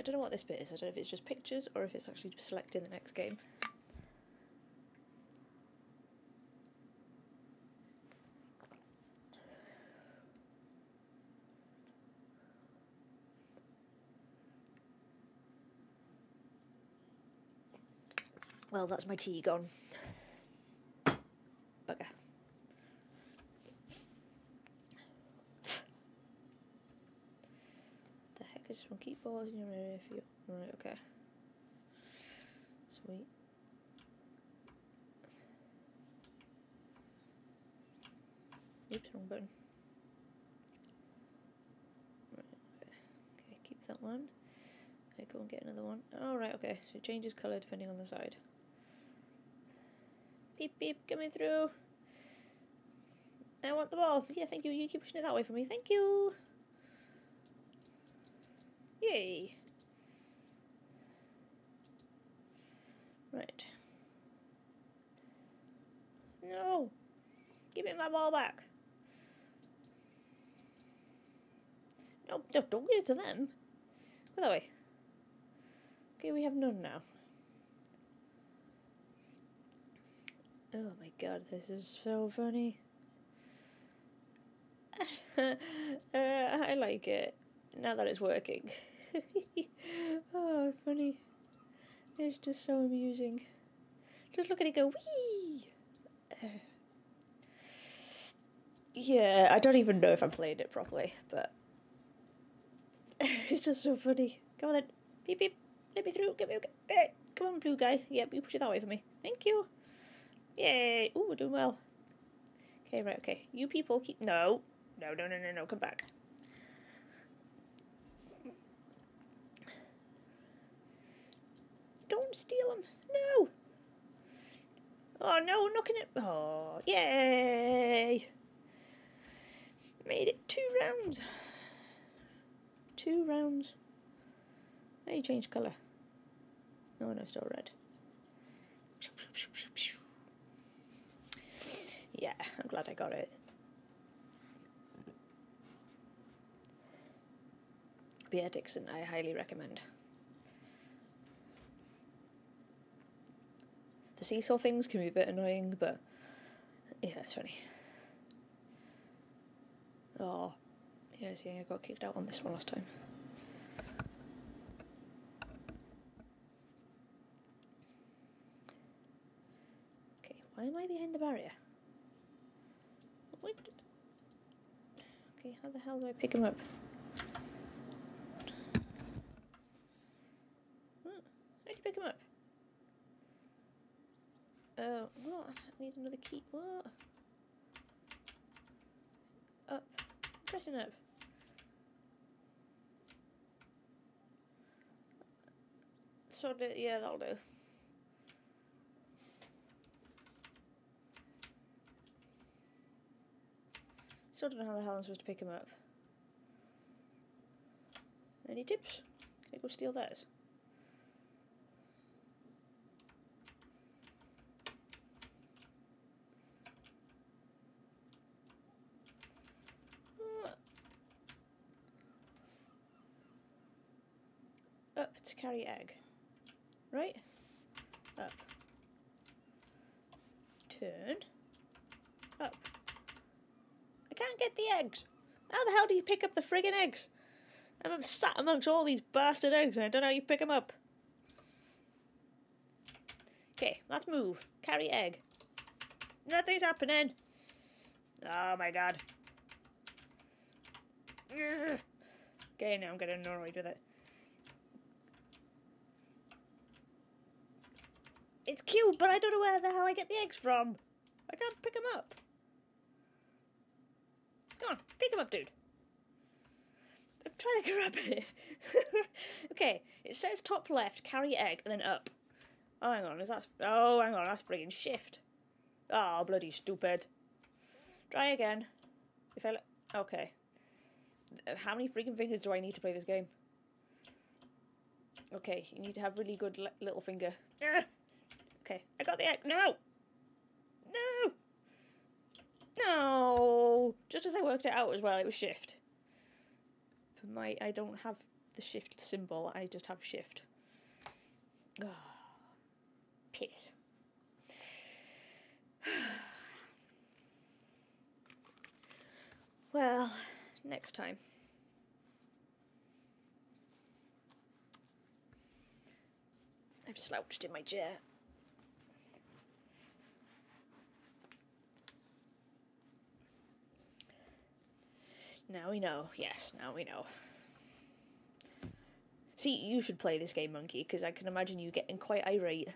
I don't know what this bit is. I don't know if it's just pictures or if it's actually selecting the next game. Well, that's my tea gone. From keep balls in your area if you right okay. Sweet. Oops wrong button. Right okay okay keep that one. Okay go and get another one. All right okay so it changes color depending on the side. Beep beep coming through. I want the ball. Yeah thank you. You keep pushing it that way for me. Thank you Yay! Right. No! Give me my ball back! No, no, don't give it to them. By the way. Okay, we have none now. Oh my god, this is so funny. uh, I like it now that it's working. oh, funny. It's just so amusing. Just look at it go, wee! Uh, yeah, I don't even know if I'm playing it properly, but it's just so funny. Come on then. Beep beep. Let me through. Get me. Hey, come on, blue guy. Yep, you push it that way for me. Thank you. Yay. Ooh, we're doing well. Okay, right, okay. You people keep... No. No, no, no, no, no. Come back. Don't steal them. No. Oh, no, knocking it. Oh, yay. Made it two rounds. Two rounds. Hey, change colour. Oh, no, still red. Yeah, I'm glad I got it. Yeah, Dixon, I highly recommend. The seesaw things can be a bit annoying, but yeah, it's funny. Oh, yeah, see, I got kicked out on this one last time. Okay, why am I behind the barrier? Okay, how the hell do I pick him up? How do you pick him up? Oh, what? I need another key. What? Up. Pressing up. So, yeah, that'll do. Still don't know how the hell I'm supposed to pick him up. Any tips? Can I go steal theirs? to carry egg. Right? Up. Turn. Up. I can't get the eggs. How the hell do you pick up the friggin' eggs? I'm sat amongst all these bastard eggs and I don't know how you pick them up. Okay, let's move. Carry egg. Nothing's happening. Oh my god. Okay, now I'm getting annoyed with it. It's cute, but I don't know where the hell I get the eggs from. I can't pick them up. Come on, pick them up, dude. I'm trying to grab it. okay, it says top left, carry egg, and then up. Oh, hang on, is that... Oh, hang on, that's friggin' shift. Oh, bloody stupid. Try again. If I... Okay. Uh, how many freaking fingers do I need to play this game? Okay, you need to have really good little finger. Ah! Okay, I got the egg. No! No! No! Just as I worked it out as well, it was shift. For my, I don't have the shift symbol, I just have shift. Oh, piss. well, next time. I've slouched in my chair. Now we know. Yes, now we know. See, you should play this game, Monkey, because I can imagine you getting quite irate.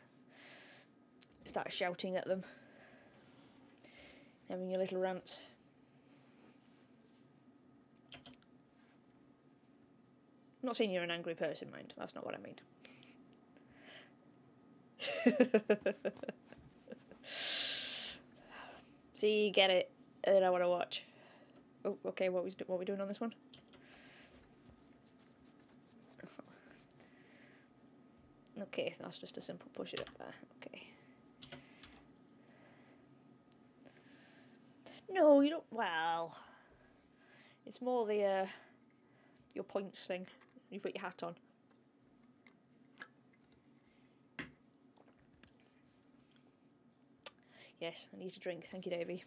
Start shouting at them. Having your little rants. I'm not saying you're an angry person, mind. That's not what I mean. See, get it. That I want to watch. Oh, okay. What we what we doing on this one? Okay, that's just a simple push it up there. Okay. No, you don't. Well, it's more the uh, your points thing. You put your hat on. Yes, I need a drink. Thank you, Davy.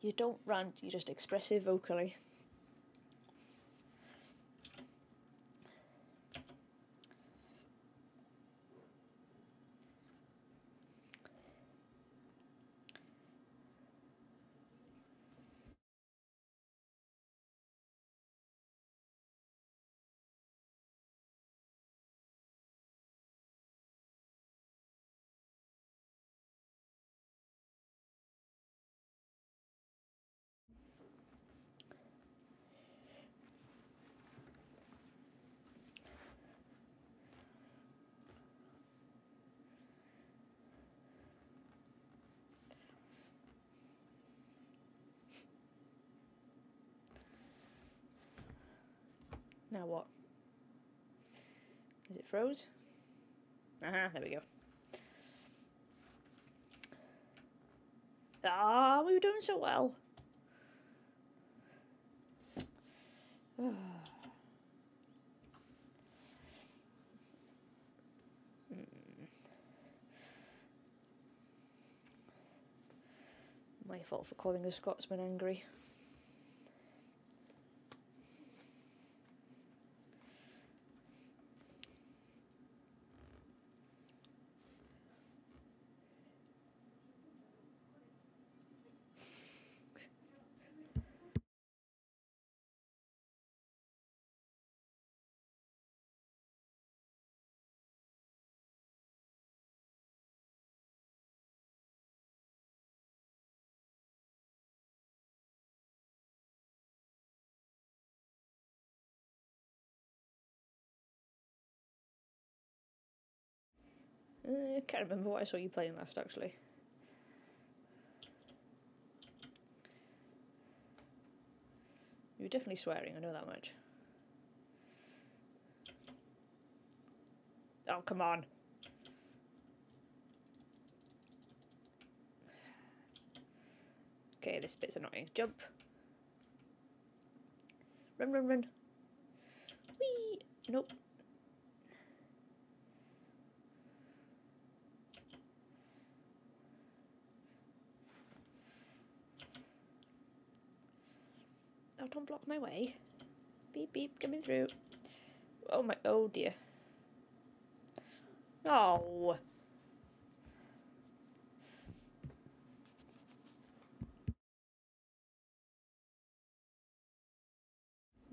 You don't rant, you're just expressive vocally. What? Is it froze? Aha, uh -huh, there we go. Ah, we were doing so well. My fault for calling a Scotsman angry. I can't remember what I saw you playing last actually. You were definitely swearing, I know that much. Oh, come on. Okay, this bit's annoying. Jump. Run, run, run. Whee! Nope. Don't block my way. Beep, beep, coming through. Oh my, oh dear. Oh.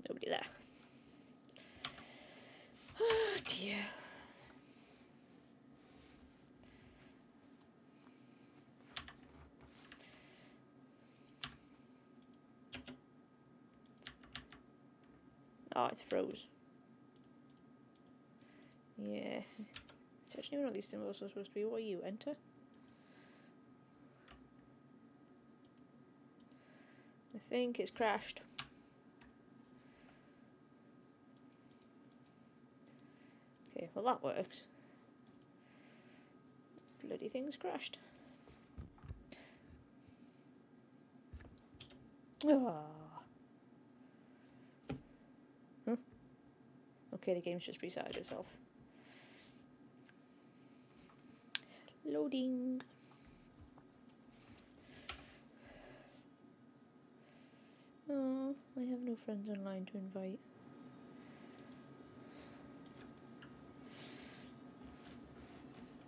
Nobody there. Oh dear. It's froze. Yeah. It's actually one of these symbols are supposed to be. What are you? Enter? I think it's crashed. Okay, well that works. Bloody thing's crashed. Ah. Huh? Okay, the game's just restarted itself. Loading. Oh, I have no friends online to invite.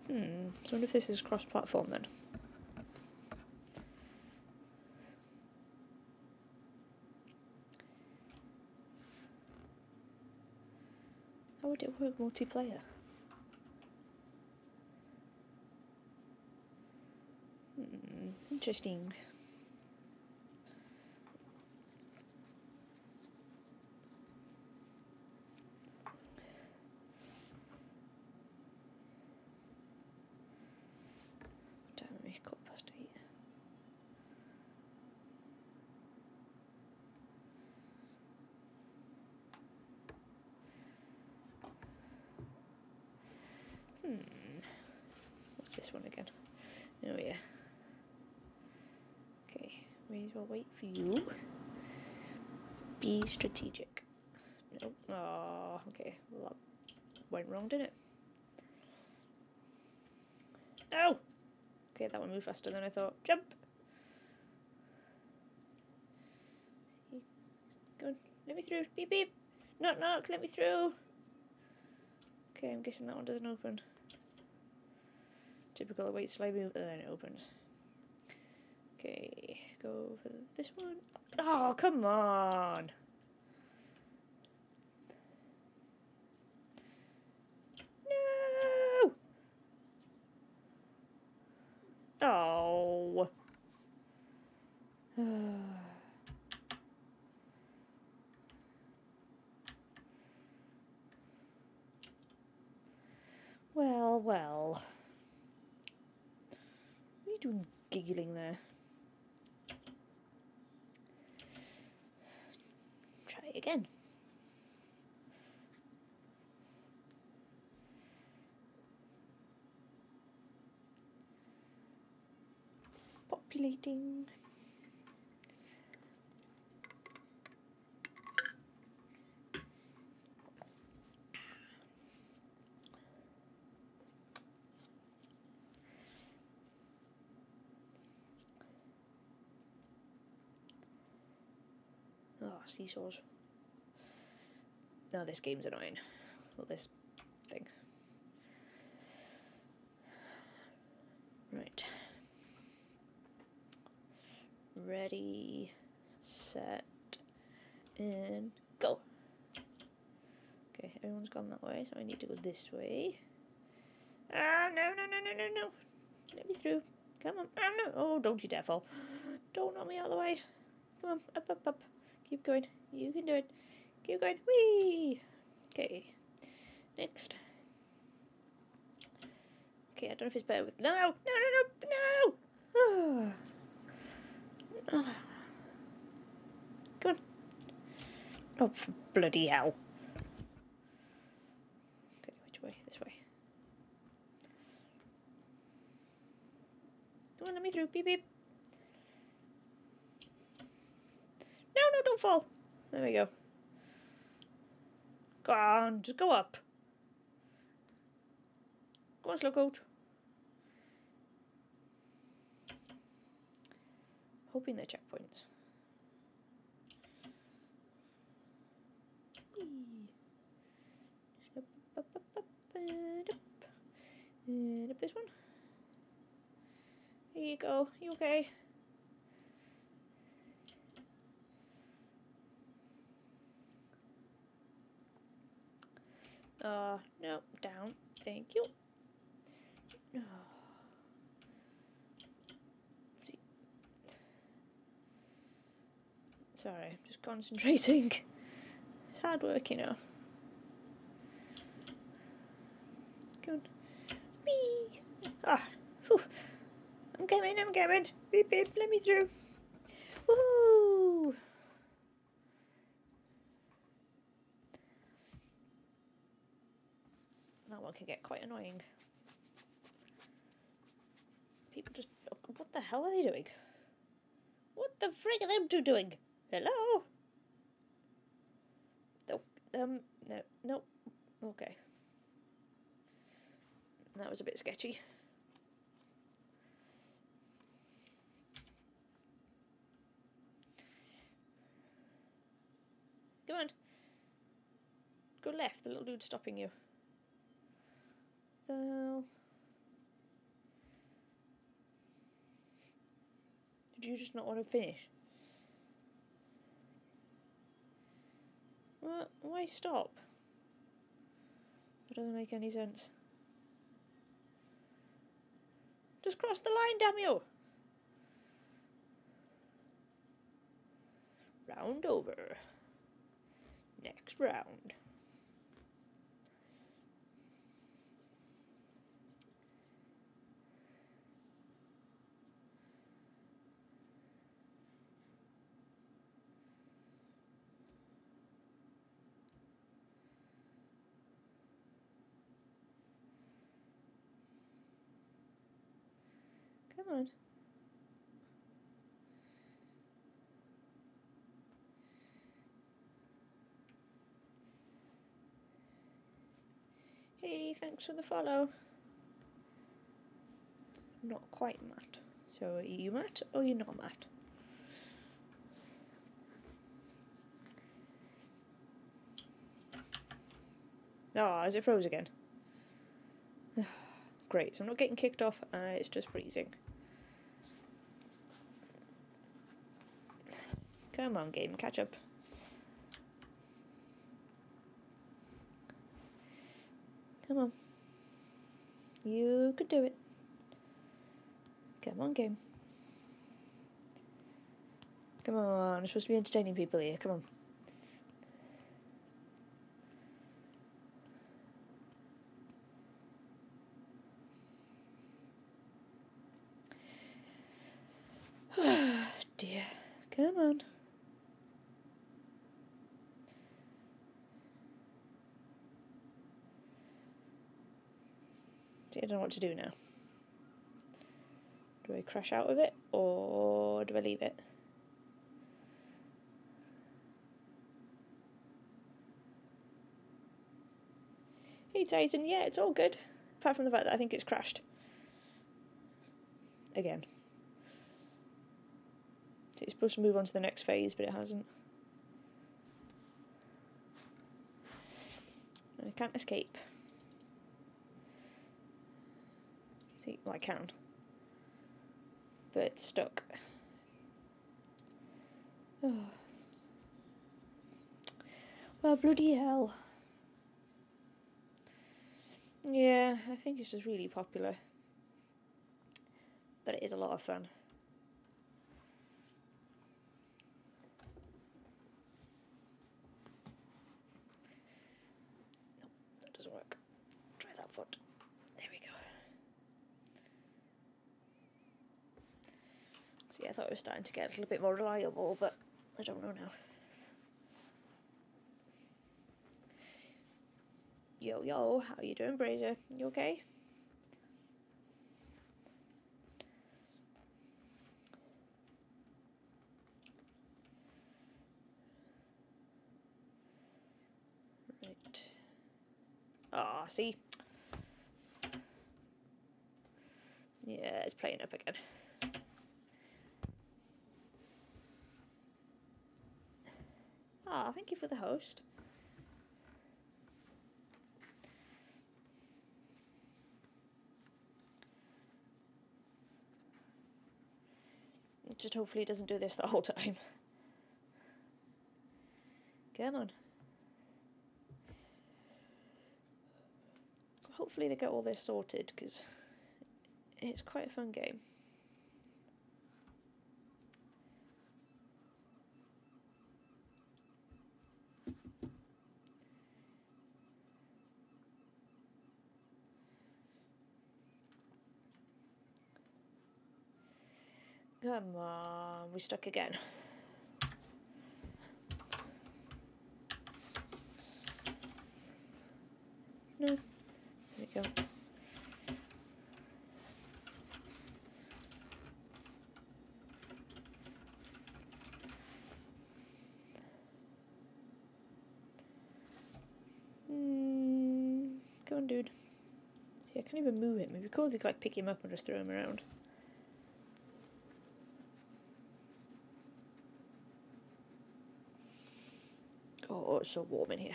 Hmm, so I wonder if this is cross-platform then. Would it work multiplayer? Hmm, interesting. What time are we? Quarter past eight. Hmm. What's this one again? Oh yeah. Okay, as wait for you. Be strategic. Nope. Oh, uh, okay. Well, that went wrong, didn't it? No! Okay, that one moved faster than I thought. Jump! Go on, let me through. Beep beep! Knock knock, let me through! Okay, I'm guessing that one doesn't open. Typical, I wait slightly and then it opens. Okay, go for this one. Oh, come on! No! Oh. well, well. What are you doing giggling there? Try Populating. Ah, oh, seesaws. This game's annoying. Well, this thing. Right. Ready, set, and go. Okay, everyone's gone that way, so I need to go this way. Ah, no, no, no, no, no, no. Let me through. Come on. Ah, no. Oh, don't you dare fall. Don't knock me out of the way. Come on, up, up, up. Keep going. You can do it. Keep going. Whee! Okay. Next. Okay, I don't know if it's better with. No! No, no, no! No! Oh. Come on. Oh, bloody hell. Okay, which way? This way. Come on, let me through. Beep, beep. No, no, don't fall. There we go. Go on, just go up. Go on, slow coach. Hoping they're checkpoints. And up this one. There you go. You okay? Uh, no, down. Thank you. Sorry, I'm just concentrating. It's hard work, you know. On. Whee! Ah, whew. I'm coming, I'm coming. Beep, beep, let me through. Woohoo! That one can get quite annoying. People just. What the hell are they doing? What the frig are them two doing? Hello? Nope. Um, no, nope. Okay. That was a bit sketchy. Come on. Go left, the little dude's stopping you. The... Did you just not want to finish? Why stop? That doesn't make any sense. Just cross the line, damn you! Round over. Next round. On. Hey, thanks for the follow. Not quite Matt. So are you Matt or you're not Matt? Oh, is it froze again? Great, so I'm not getting kicked off, uh, it's just freezing. Come on, game, catch up. Come on. You could do it. Come on, game. Come on, I'm supposed to be entertaining people here. Come on. dear. Come on. I don't know what to do now. Do I crash out of it or do I leave it? Hey Titan, yeah, it's all good. Apart from the fact that I think it's crashed. Again. So It's supposed to move on to the next phase, but it hasn't. I can't escape. See, well I can. But it's stuck. Oh. Well, bloody hell. Yeah, I think it's just really popular. But it is a lot of fun. See, I thought it was starting to get a little bit more reliable, but I don't know now. Yo, yo, how are you doing, Brazier? You okay? Right. Ah, see? Yeah, it's playing up again. Ah, thank you for the host. Just hopefully it doesn't do this the whole time. Come on. Hopefully they get all this sorted because it's quite a fun game. Come on, we stuck again. No. There we go. Hmm. Go on, dude. See, I can't even move him. It'd be cool if you could like pick him up and just throw him around. Oh, it's so warm in here.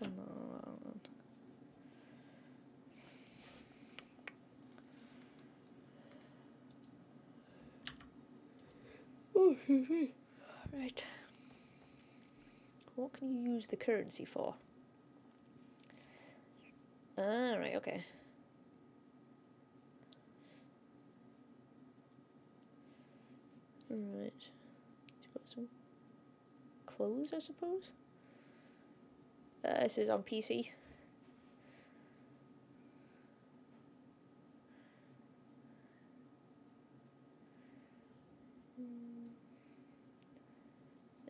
Come on. Oh, right. What can you use the currency for? Ah, Alright, okay. Right. Some clothes, I suppose. Uh, this is on PC.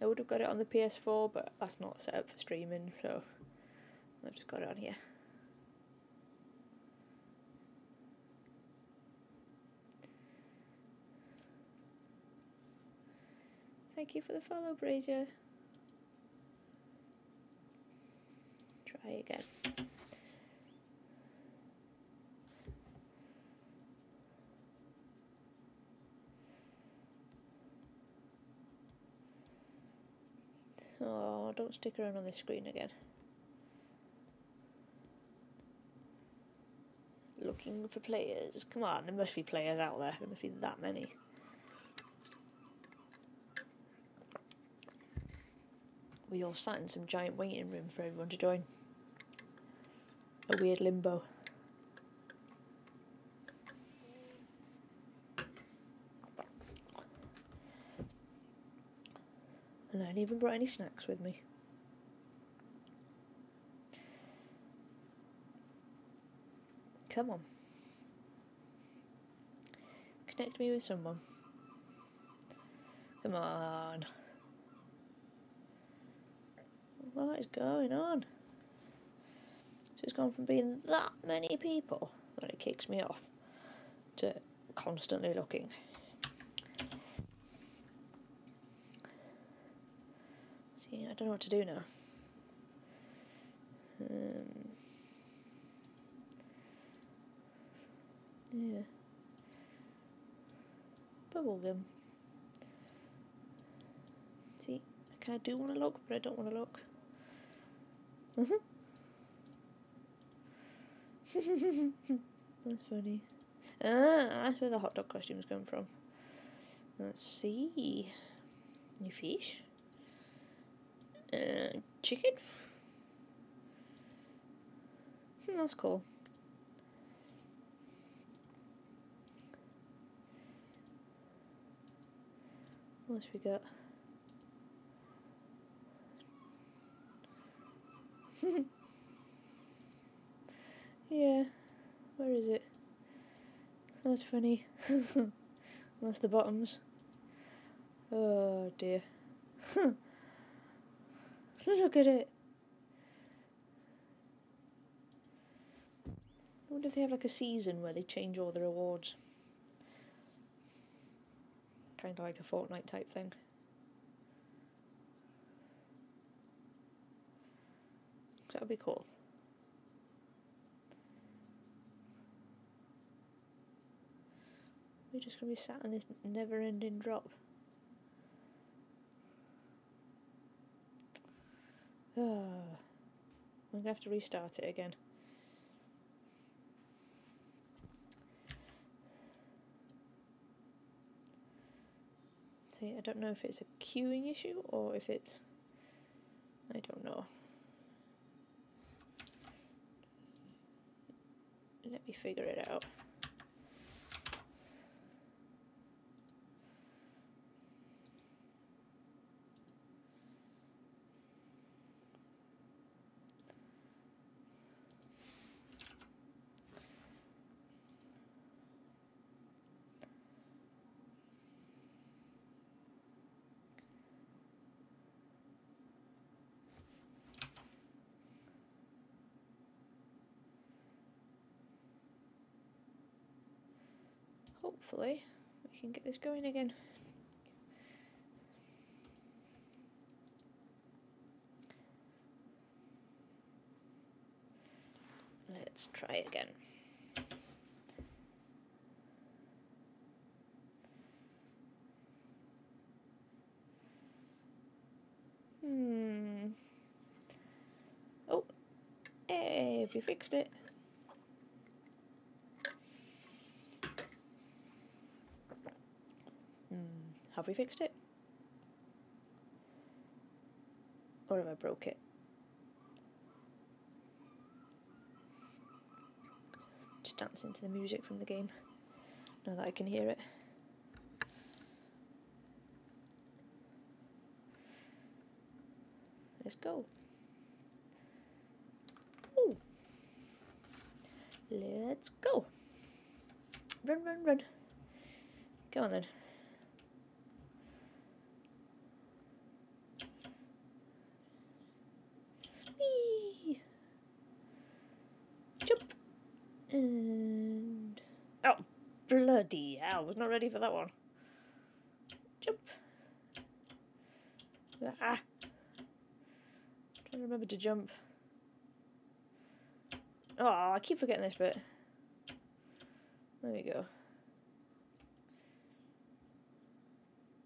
I would have got it on the PS4, but that's not set up for streaming, so I've just got it on here. Thank you for the follow, Brazier. Try again. Oh, don't stick around on the screen again. Looking for players. Come on, there must be players out there. There must be that many. We all sat in some giant waiting room for everyone to join. A weird limbo. And I didn't even brought any snacks with me. Come on. Connect me with someone. Come on. What is going on? So it's gone from being that many people that it kicks me off to constantly looking. See, I don't know what to do now. Um, yeah. Bubblegum. See, I kind of do want to look, but I don't want to look. that's funny. Ah, that's where the hot dog costumes come from. Let's see. New fish. Uh, chicken. Hmm, that's cool. What else we got? yeah, where is it? That's funny. That's the bottoms. Oh dear. Look at it. I wonder if they have like a season where they change all the awards. Kind of like a Fortnite type thing. That would be cool. We're just going to be sat in this never ending drop. I'm going to have to restart it again. See, I don't know if it's a queuing issue or if it's... I don't know. Let me figure it out. Hopefully we can get this going again. Let's try again. Hmm. Oh, hey, we fixed it. Have we fixed it? Or have I broke it? Just dancing to the music from the game, now that I can hear it. Let's go. Ooh. Let's go. Run, run, run. Come on then. And... Oh, bloody hell, was not ready for that one. Jump. Ah. Trying to remember to jump. Oh, I keep forgetting this bit. There we go.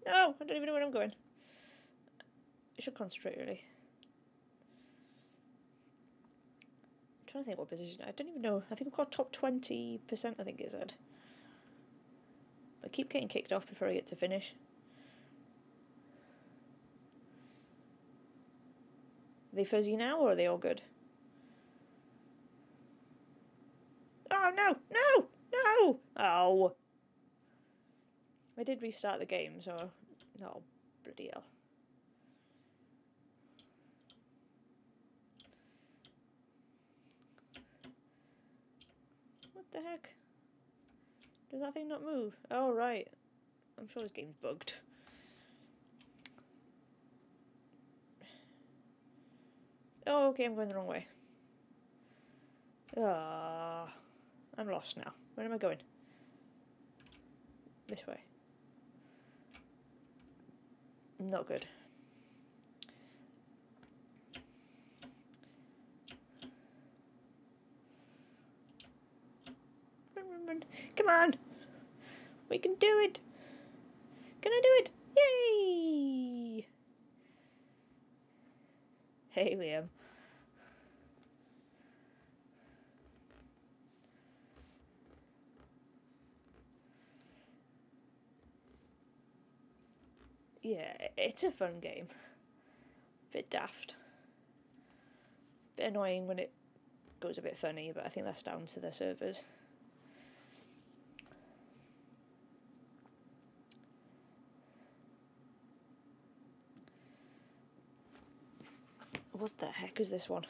No, I don't even know where I'm going. I should concentrate really. I'm trying to think what position. I don't even know. I think I've got top 20%, I think it said. I keep getting kicked off before I get to finish. Are they fuzzy now or are they all good? Oh no, no, no! Oh! I did restart the game, so... Oh, bloody hell. What the heck? Does that thing not move? Oh, right. I'm sure this game's bugged. Oh, okay, I'm going the wrong way. Ah, I'm lost now. Where am I going? This way. Not good. Come on. We can do it. Can I do it? Yay! Hey, Liam. Yeah, it's a fun game. Bit daft. Bit annoying when it goes a bit funny, but I think that's down to the servers. What the heck is this one?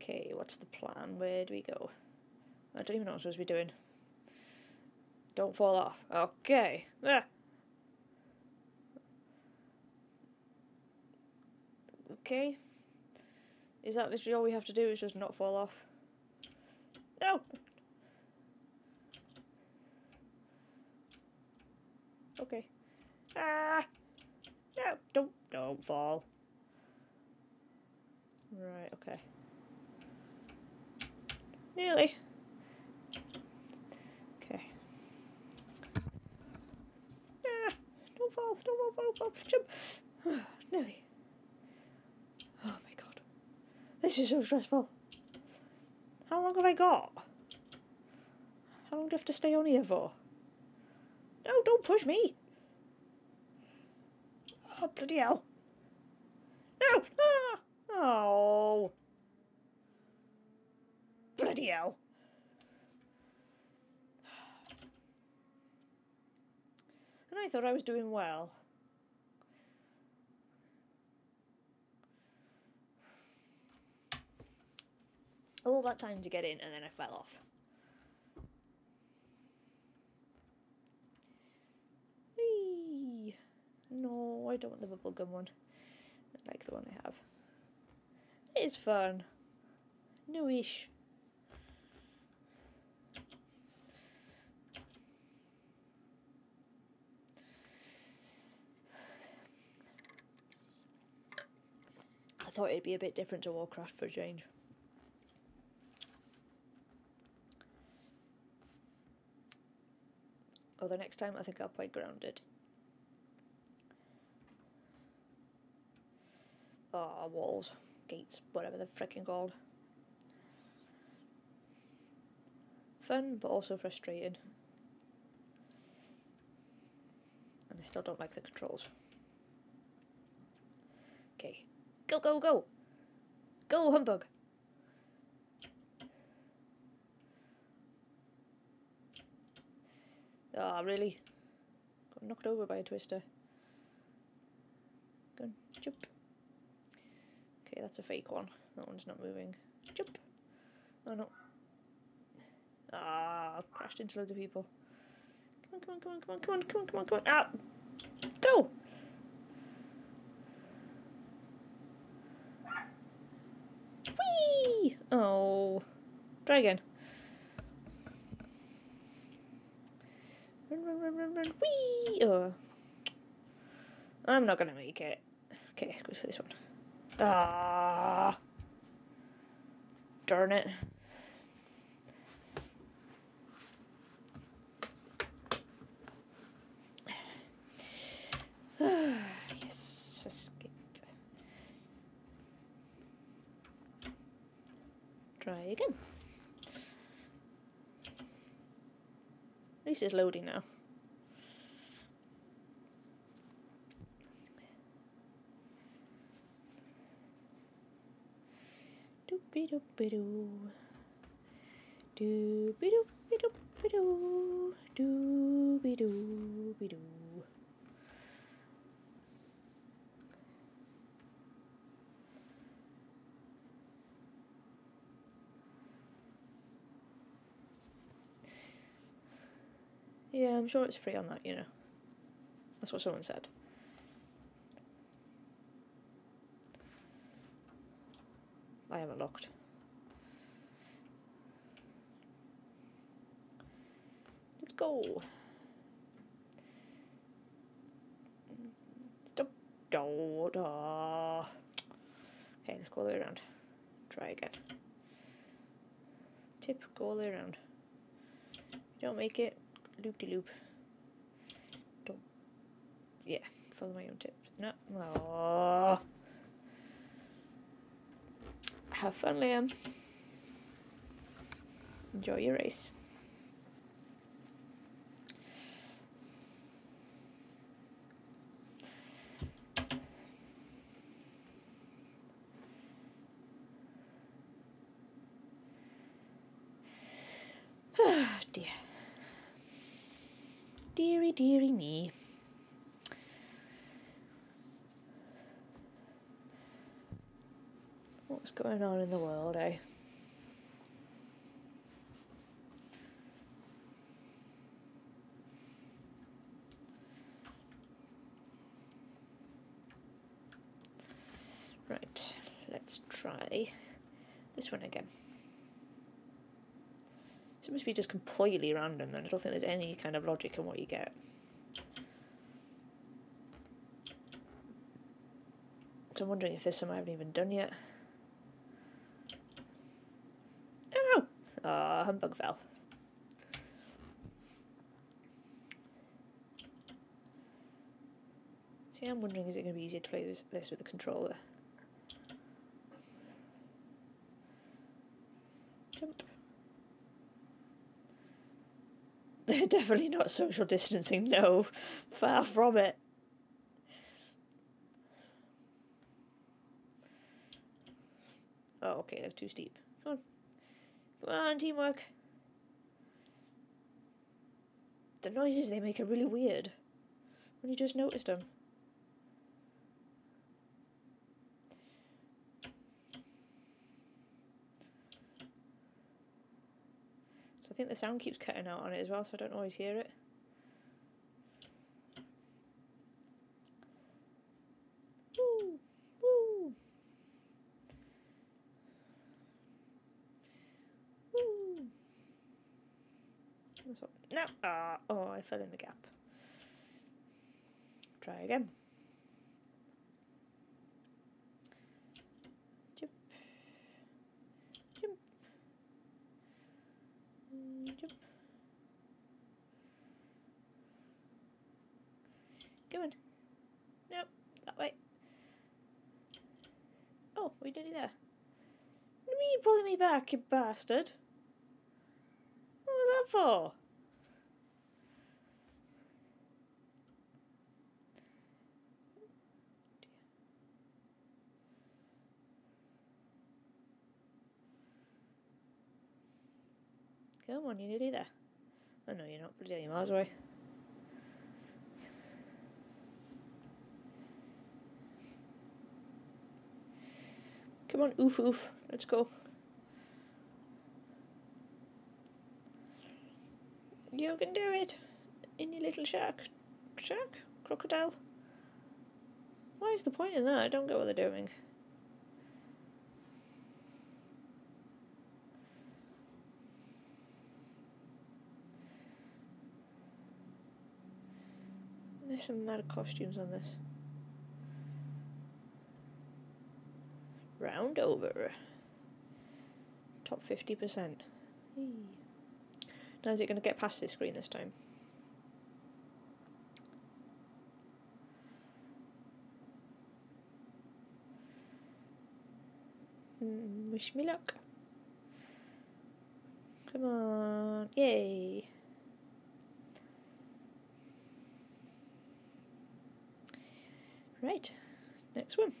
Okay, what's the plan? Where do we go? I don't even know what I'm supposed to be doing. Don't fall off. Okay. Ah. Okay. Is that literally all we have to do is just not fall off? No! Okay. Ah! No, don't don't fall. Right, okay. Nearly. Okay. Ah, don't fall, don't fall, fall. Jump. Nearly. Oh my god. This is so stressful. How long have I got? How long do I have to stay on here for? Don't push me. Oh, bloody hell. No! Ah! Oh. Bloody hell. And I thought I was doing well. All that time to get in and then I fell off. Whee! No, I don't want the bubblegum one. I like the one I have. It is fun. Newish. I thought it'd be a bit different to Warcraft for a change. The next time I think I'll play Grounded. Oh, walls, gates, whatever they're freaking called. Fun, but also frustrating. And I still don't like the controls. Okay. Go, go, go! Go, humbug! Ah, oh, really? Got knocked over by a twister. Go on, jump. Okay, that's a fake one. That one's not moving. Jump! Oh no. Ah, crashed into loads of people. Come on, come on, come on, come on, come on, come on, come on, come on. Ah! Go! Whee! Oh. Try again. Run, run, run, run, run. Whee! Oh. I'm not gonna make it. Okay, let's go for this one. Ah. Darn it. yes, escape. Try again. At least it's loading now. Doopy doopy doo. Doopy doopy doopy doo. Doopy doopy doo. Yeah, I'm sure it's free on that, you know. That's what someone said. I haven't looked. Let's go. Stop. Okay, let's go all the way around. Try again. Tip, go all the way around. Don't make it, loop de loop. Don't. Yeah, follow my own tip. No. Oh. Have fun, Liam. Enjoy your race. Ah, dear. Deary, deary me. What's going on in the world, eh? Right, let's try this one again. It must be just completely random and I don't think there's any kind of logic in what you get. So I'm wondering if there's some I haven't even done yet. Ah, humbug fell. See, I'm wondering is it going to be easier to play this with a controller? Jump. They're definitely not social distancing, no. Far from it. Oh, okay, they're too steep. Come on. Teamwork. The noises they make are really weird. When you just noticed them. So I think the sound keeps cutting out on it as well, so I don't always hear it. No! Ah, oh, I fell in the gap. Try again. Jump. Jump. Jump. Go on. No, that way. Oh, we did it there. What do you mean pulling me back, you bastard? What was that for? Come on, you're nearly there. Oh no, you're not. Bloody you're miles away. Come on, oof oof. Let's go. You can do it. In your little shark. Shark? Crocodile? Why is the point in that? I don't get what they're doing. Some mad costumes on this. Round over. Top 50%. Now is it going to get past this screen this time? Mm, wish me luck. Come on. Yay. Right, next one.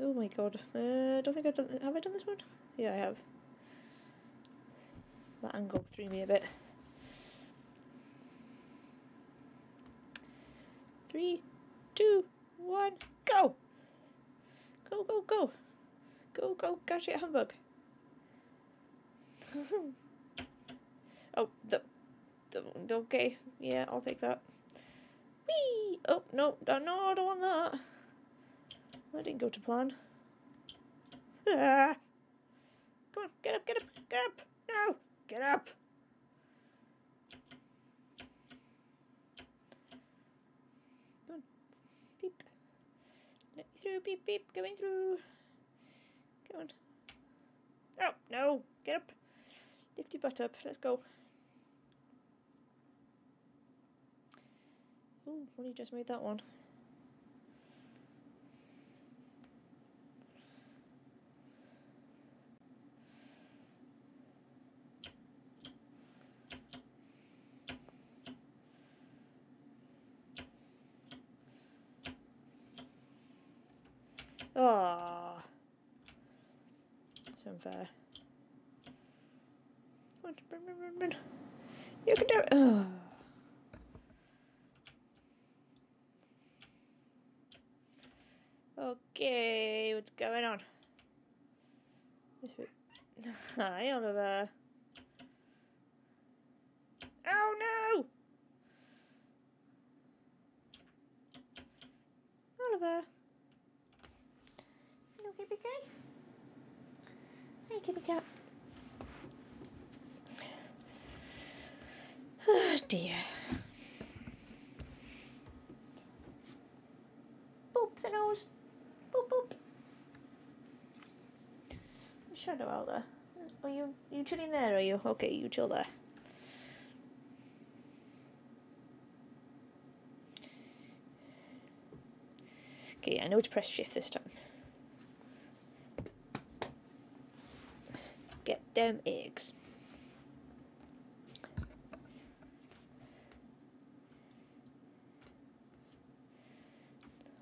Oh my god, uh, I don't think I've done, have I done this one? Yeah, I have. That angle threw me a bit. Three, two, one, go! Go, go, go! Go, go, it, humbug! oh, the Okay, yeah, I'll take that. Whee! Oh, no, no, I don't want that. That didn't go to plan. Ah! Come on, get up, get up, get up! No! Get up! Come on. Beep. Let me through, beep, beep, going through. Come on. Oh, no! Get up! Lift your butt up, let's go. Oh, only just made that one. Ah, it's unfair. Run. You can do it. Oh. Okay, what's going on? This. Hi, Oliver. Oh no! Oliver. Hello, kitty cat. Hey, kitty cat. Oh dear. Boop the nose. Shadow out there. Are you you chilling there? Are you okay? You chill there. Okay, I know to press shift this time. Get them eggs.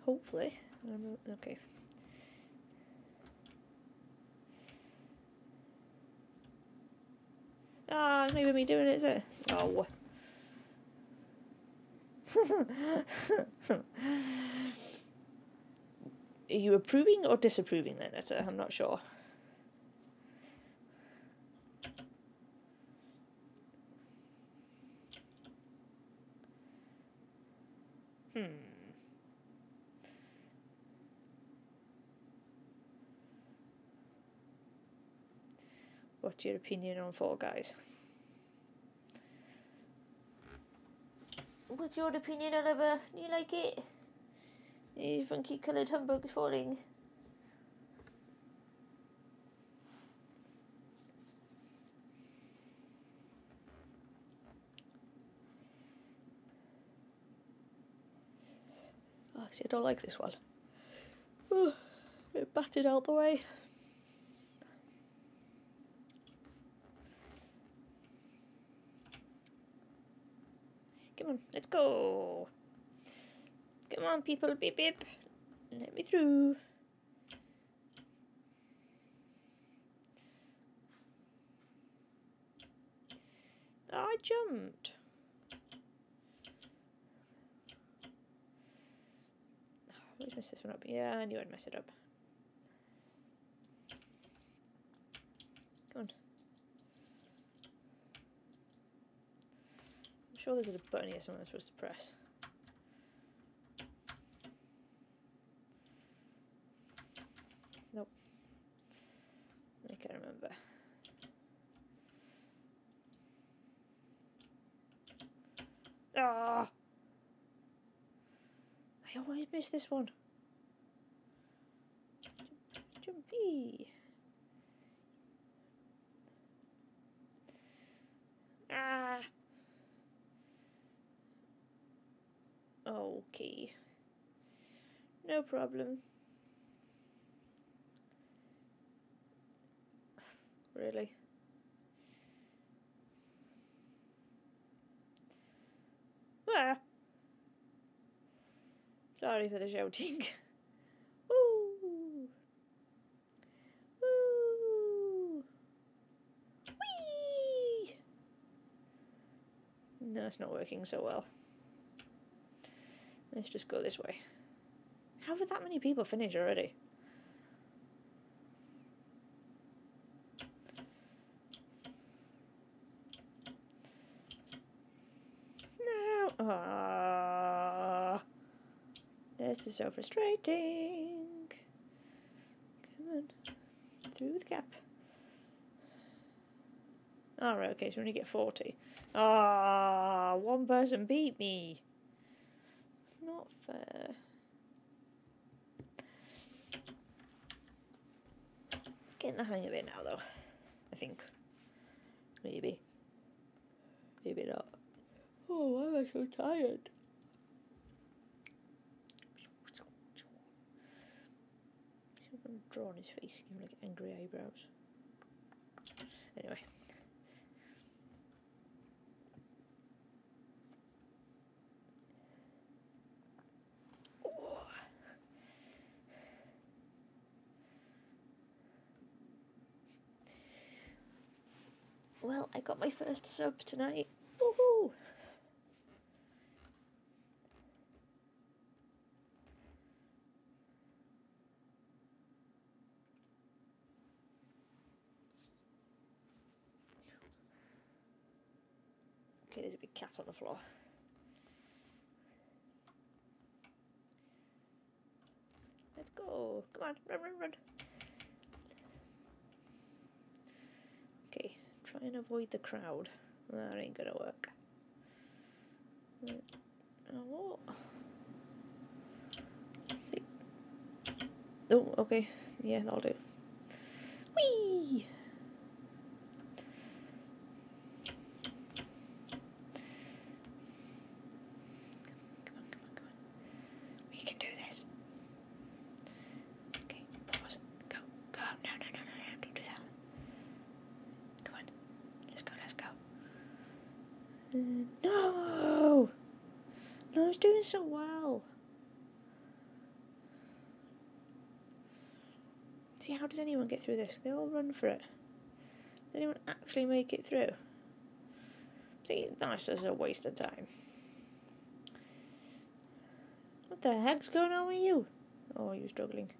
Hopefully. Okay. Ah, oh, maybe me doing it, is it? Oh. Are you approving or disapproving then, Etta? I'm not sure. Hmm. What's your opinion on Fall Guys? What's your opinion, Oliver? Do you like it? These funky coloured humbugs falling. Oh, see, I don't like this one. Oh, it batted out the way. On, let's go. Come on, people, beep beep. Let me through. Oh, I jumped. Oh, I always mess this one up. Yeah, I knew I'd mess it up. Come on. Sure there's a button here somewhere I'm supposed to press. Nope. I can't remember. Ah! I always miss this one. Jumpy. Ah. Okay. No problem. Really? Ah. Sorry for the shouting. Woo! No, it's not working so well. Let's just go this way. How have that many people finished already? No. Ah, this is so frustrating. Come on, through the gap. Alright, okay, so we only get 40. Ah, one person beat me. Not fair. Getting the hang of it now, though. I think. Maybe. Maybe not. Oh, why am I so tired? I'm drawing his face, giving like angry eyebrows. Anyway. Well, I got my first sub tonight. Woohoo! Okay, there's a big cat on the floor. Let's go. Come on, run, run, run. Okay, try and avoid the crowd. That ain't gonna work. Oh. Okay. Yeah, that'll do. Whee! Come on, come on, come on. We can do this. Okay, pause. Go, go. No, no, no, no, no, don't do that. Come on. Let's go, let's go. Uh, no! So well. See, how does anyone get through this? They all run for it. Does anyone actually make it through? See, that's just a waste of time. What the heck's going on with you? Oh, you're struggling.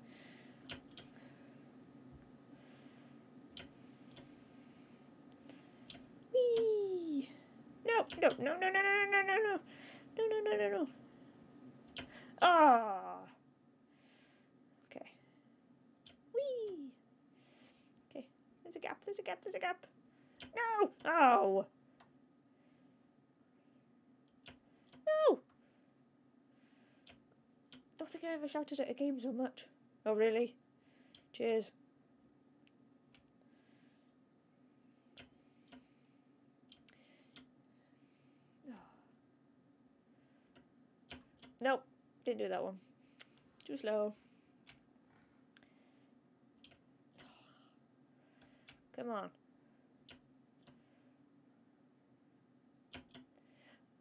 Whee! No, no, no, no, no, no, no, no, no, no, no, no, no, no. Ah. Okay. Whee! Okay. There's a gap. There's a gap. There's a gap. No. Oh. No. Don't think I ever shouted at a game so much. Oh really? Cheers. Nope, didn't do that one. Too slow. Come on.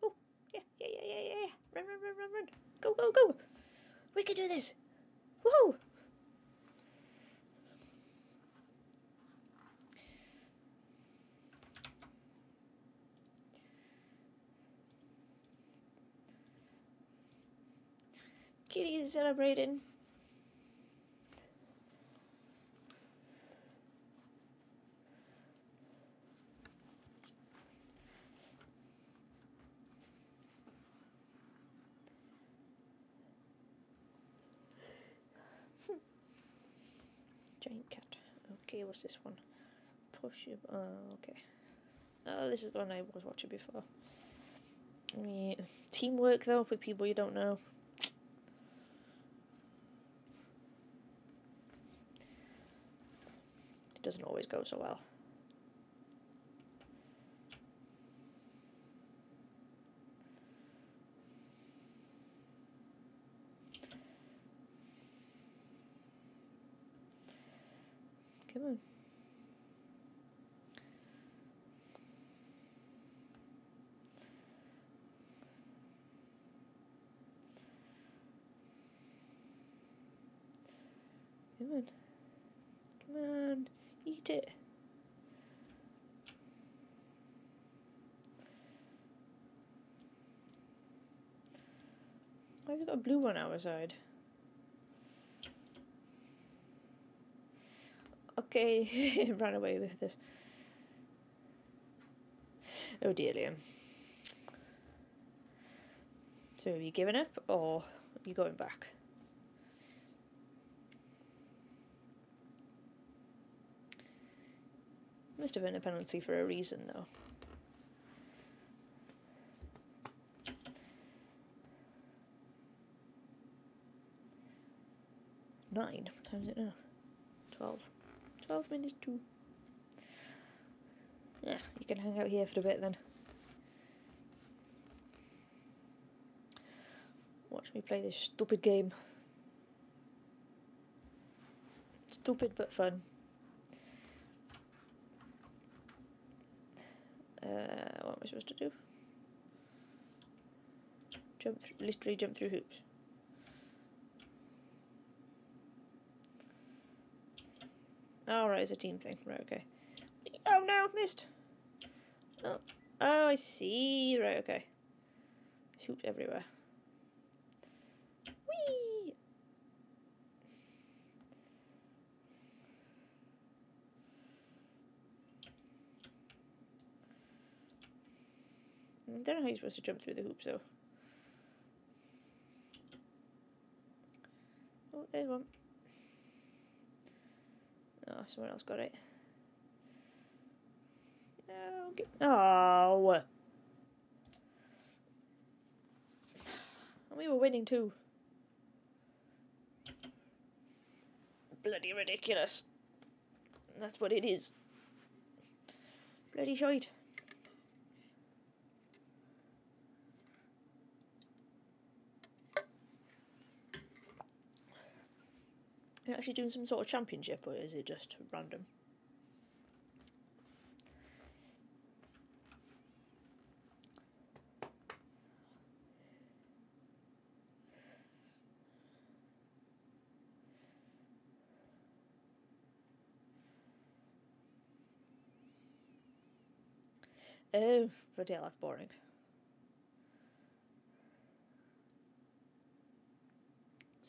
Oh, yeah, yeah, yeah, yeah, yeah. Run, run, run, run, run. Go, go, go. We can do this. Woohoo! Kitty is celebrating. Giant cat. Okay, what's this one? Push your. Oh, uh, okay. Oh, this is the one I was watching before. Teamwork though with people you don't know. Doesn't always go so well. Come on. Come on. Come on. Eat it. Why have you got a blue on our side? Okay, run away with this. Oh dear, Liam. So have you given up or are you going back? Must have been a penalty for a reason though. Nine. What time is it now? Twelve. Twelve minutes to. Yeah, you can hang out here for a bit then. Watch me play this stupid game. Stupid but fun. Uh, what am I supposed to do? Jump, literally jump through hoops. Oh, right, it's a team thing. Right, okay. Oh no, missed. Oh, oh, I see. Right, okay. There's everywhere. Whee! I don't know how you're supposed to jump through the hoops though. Oh, there's one. Oh, someone else got it. Get- Oh. And we were winning too. bloody ridiculous. That's what it is. Bloody shite. Are actually doing some sort of championship or is it just random? Oh, bloody hell, that's boring.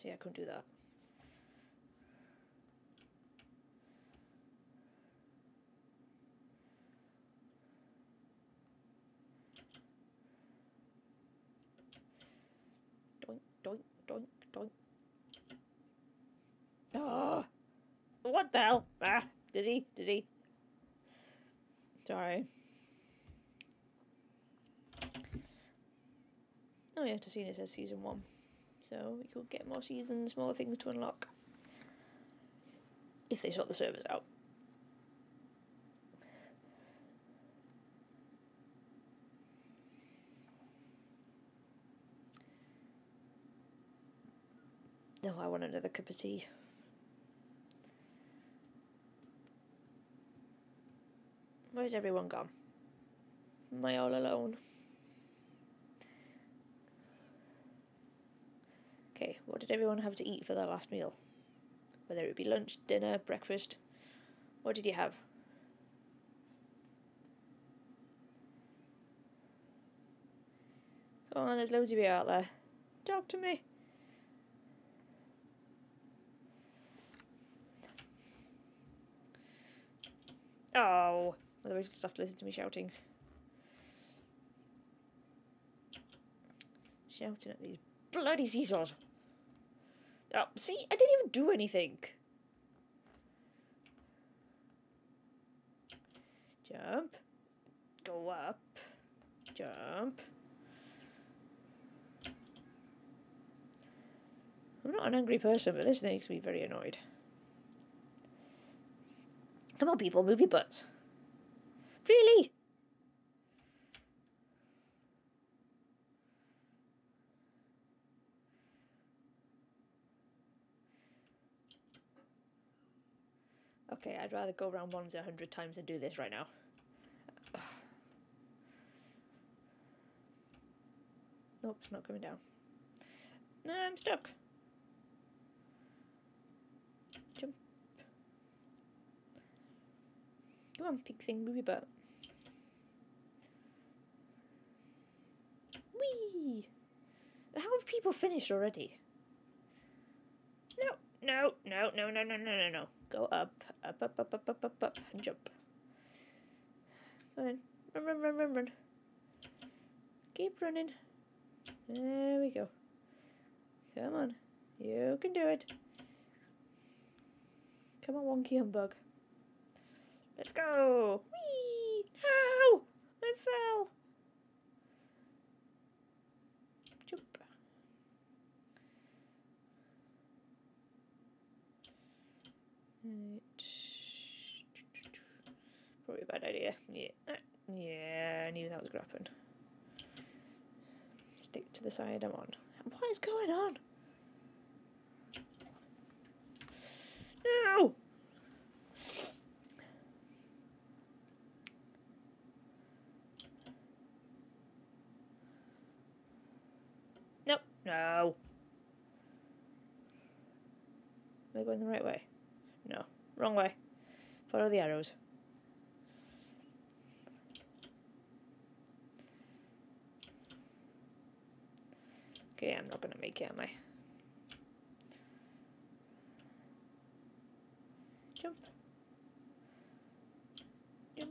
See, I couldn't do that. Doink, doink, doink, doink. Ah! What the hell? Ah! Dizzy, dizzy. Sorry. Oh yeah, to see it says season one. So we could get more seasons, more things to unlock. If they sort the servers out. No, I want another cup of tea. Where's everyone gone? Am I all alone? Okay, what did everyone have to eat for their last meal? Whether it be lunch, dinner, breakfast. What did you have? Come on, there's loads of you out there. Talk to me. Oh, otherwise you just have to listen to me shouting. Shouting at these bloody seesaws. Oh, see, I didn't even do anything. Jump. Go up. Jump. I'm not an angry person, but this makes me very annoyed. Come on, people, move your butts. Really? Okay, I'd rather go around ones a hundred times than do this right now. Nope, it's not coming down. No, I'm stuck. Jump. Thing, move your butt. Whee! How have people finished already? No, no, no, no, no, no, no, no, no. Go up, up, up, up, up, up, up, up, and jump. On, run, run, run, run, run. Keep running. There we go. Come on, you can do it. Come on, wonky humbug. Let's go. Whee! Ow! I fell. Jump. Right. Probably a bad idea. Yeah. Yeah, I knew that was going to happen. Stick to the side I'm on. What is going on? No! Nope. No. Am I going the right way? No. Wrong way. Follow the arrows. Okay, I'm not going to make it, am I? Jump. Jump.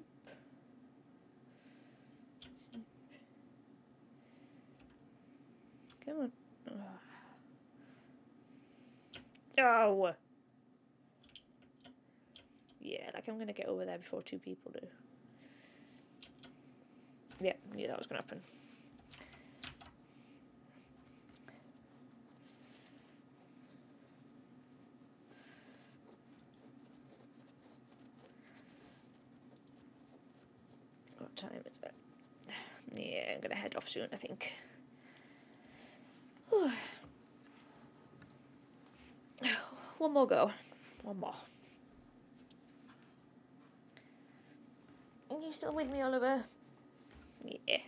Come on. Oh! I'm going to get over there before two people do. Yeah, knew that was going to happen. What time is it? Yeah, I'm going to head off soon, I think. One more go. One more. Still with me, Oliver? Yeah.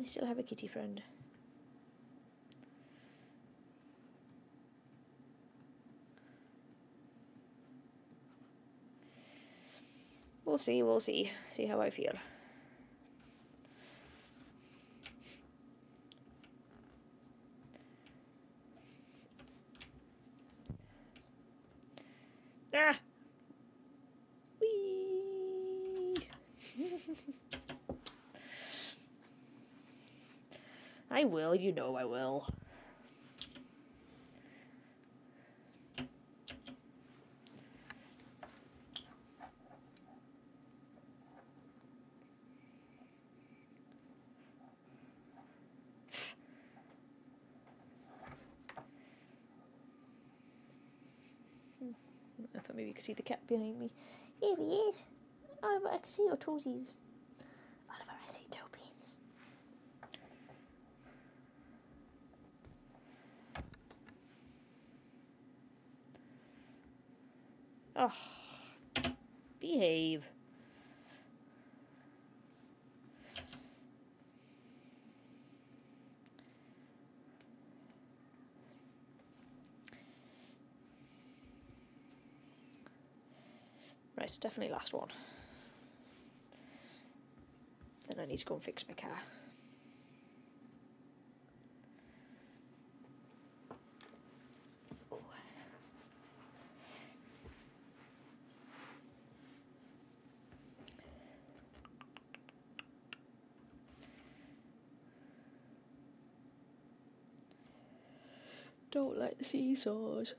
I still have a kitty friend. We'll see, we'll see. See how I feel. Ah! Whee! I will, you know I will. Hmm. I thought maybe you could see the cat behind me. Here he is. Oliver, I can see your toesies. Oliver, I see toe beans. Oh, behave. Right, definitely last one. Then I need to go and fix my car. Ooh. Like the seesaws.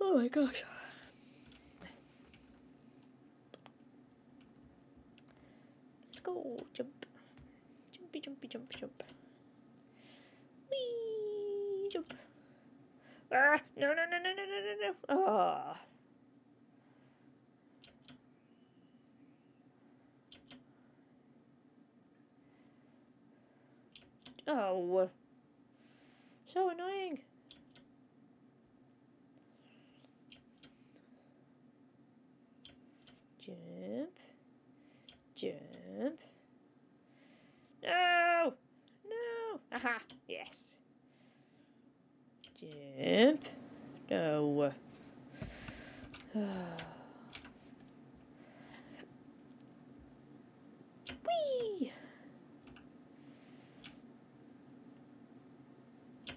Oh my gosh. Let's go. Jump. Jumpy, jumpy, jump, jump. Whee! Jump. Ah! No, no, no, no, no, no, no, no. Oh. So annoying. Jump. Jump. No! No! Aha! Yes. Jump. No. Whee!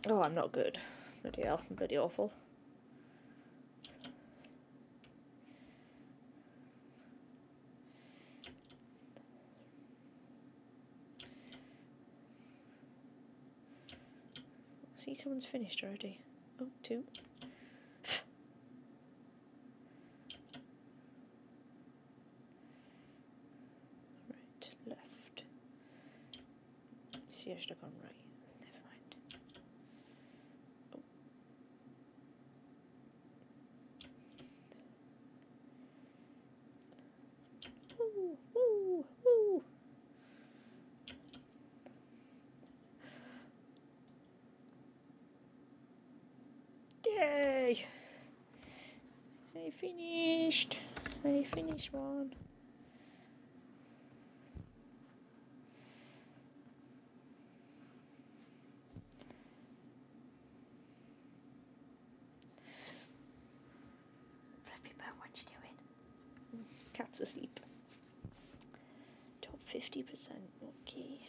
Oh, I'm not good. Bloody hell, I'm bloody awful. See, someone's finished already. Oh, two. right, left. See, I should have gone right. Never mind. Oh. Woo, woo, woo. Yay! I finished. One. Fluffy Bird, what you doing? Cat's asleep. Top 50%, okay.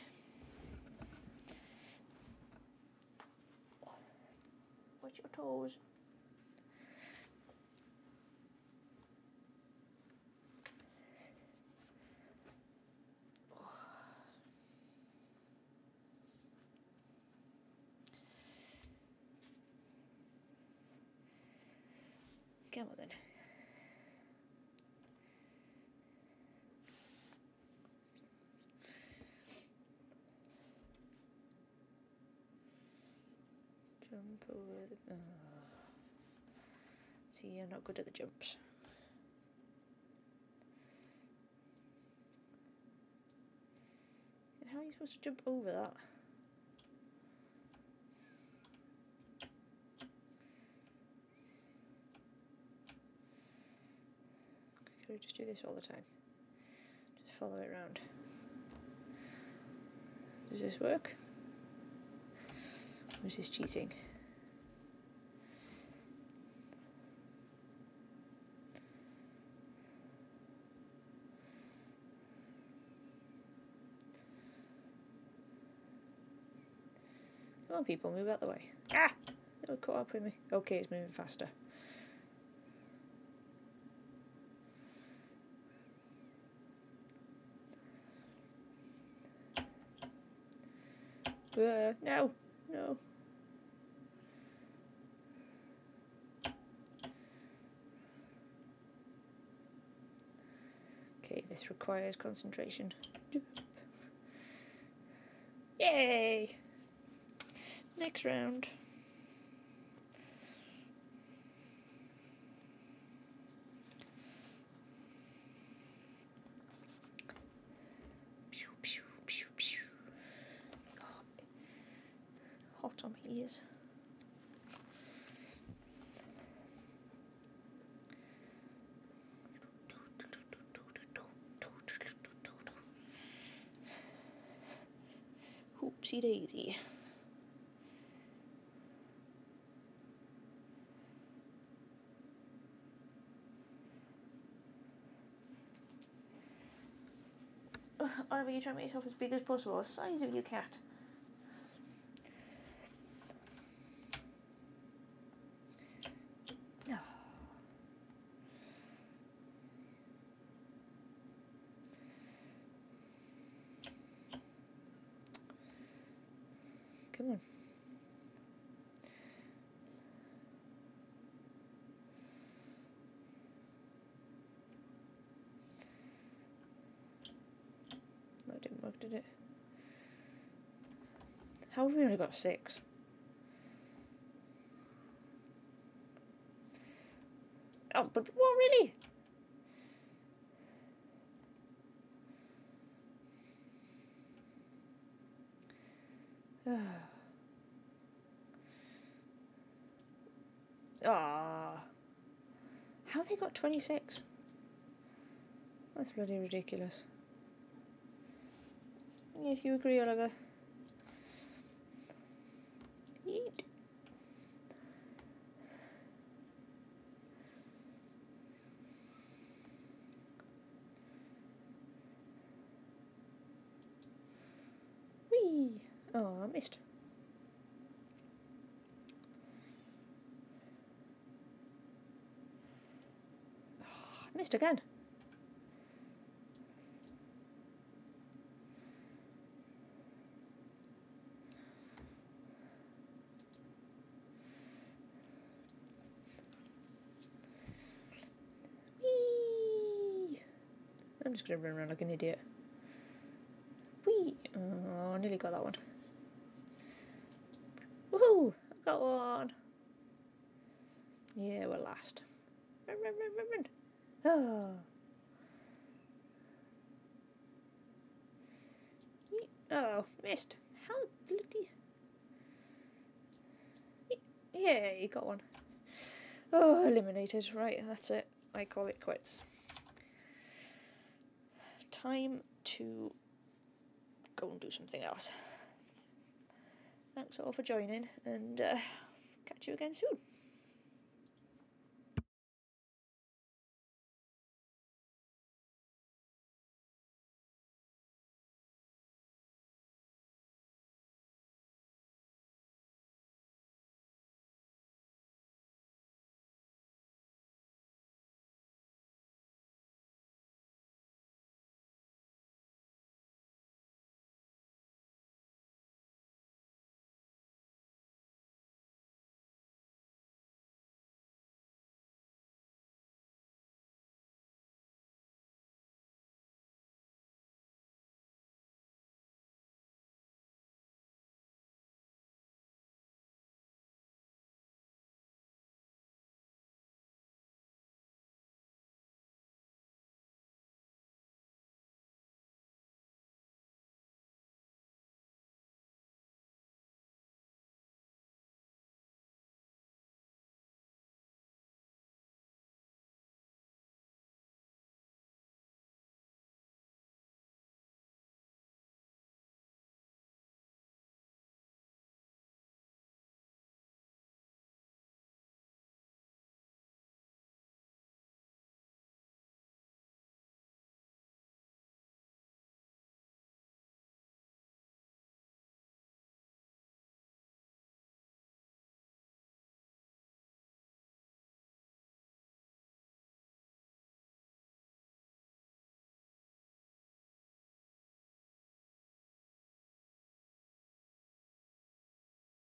Watch your toes. Come on then. Jump over the. Oh. See, I'm not good at the jumps. How are you supposed to jump over that? Could we just do this all the time? Just follow it around. Does this work? Or is this cheating? On, people, move out the way. Ah! It caught up with me. Okay, it's moving faster. Uh, no, no. Okay, this requires concentration. Yay! Next round. Pew, pew, pew, pew. Hot on my ears. Oopsie daisy. Whatever you try to make yourself as big as possible, the size of your cat. Come on. That work, did it? How have we only got six? Oh, but what really? Ah. How they got 26? That's bloody ridiculous. Yes, you agree, Oliver. Eat. Whee! Oh, I missed. Oh, I missed again. Whee! Just gonna run around like an idiot. Whee! Oh, nearly got that one. Woohoo! I got one! Yeah, we're last. Run, run, run, run, run! Oh. Oh, missed. How bloody. Yeah, you got one. Oh, eliminated. Right, that's it. I call it quits. Time to go and do something else. Thanks all for joining, and uh, catch you again soon.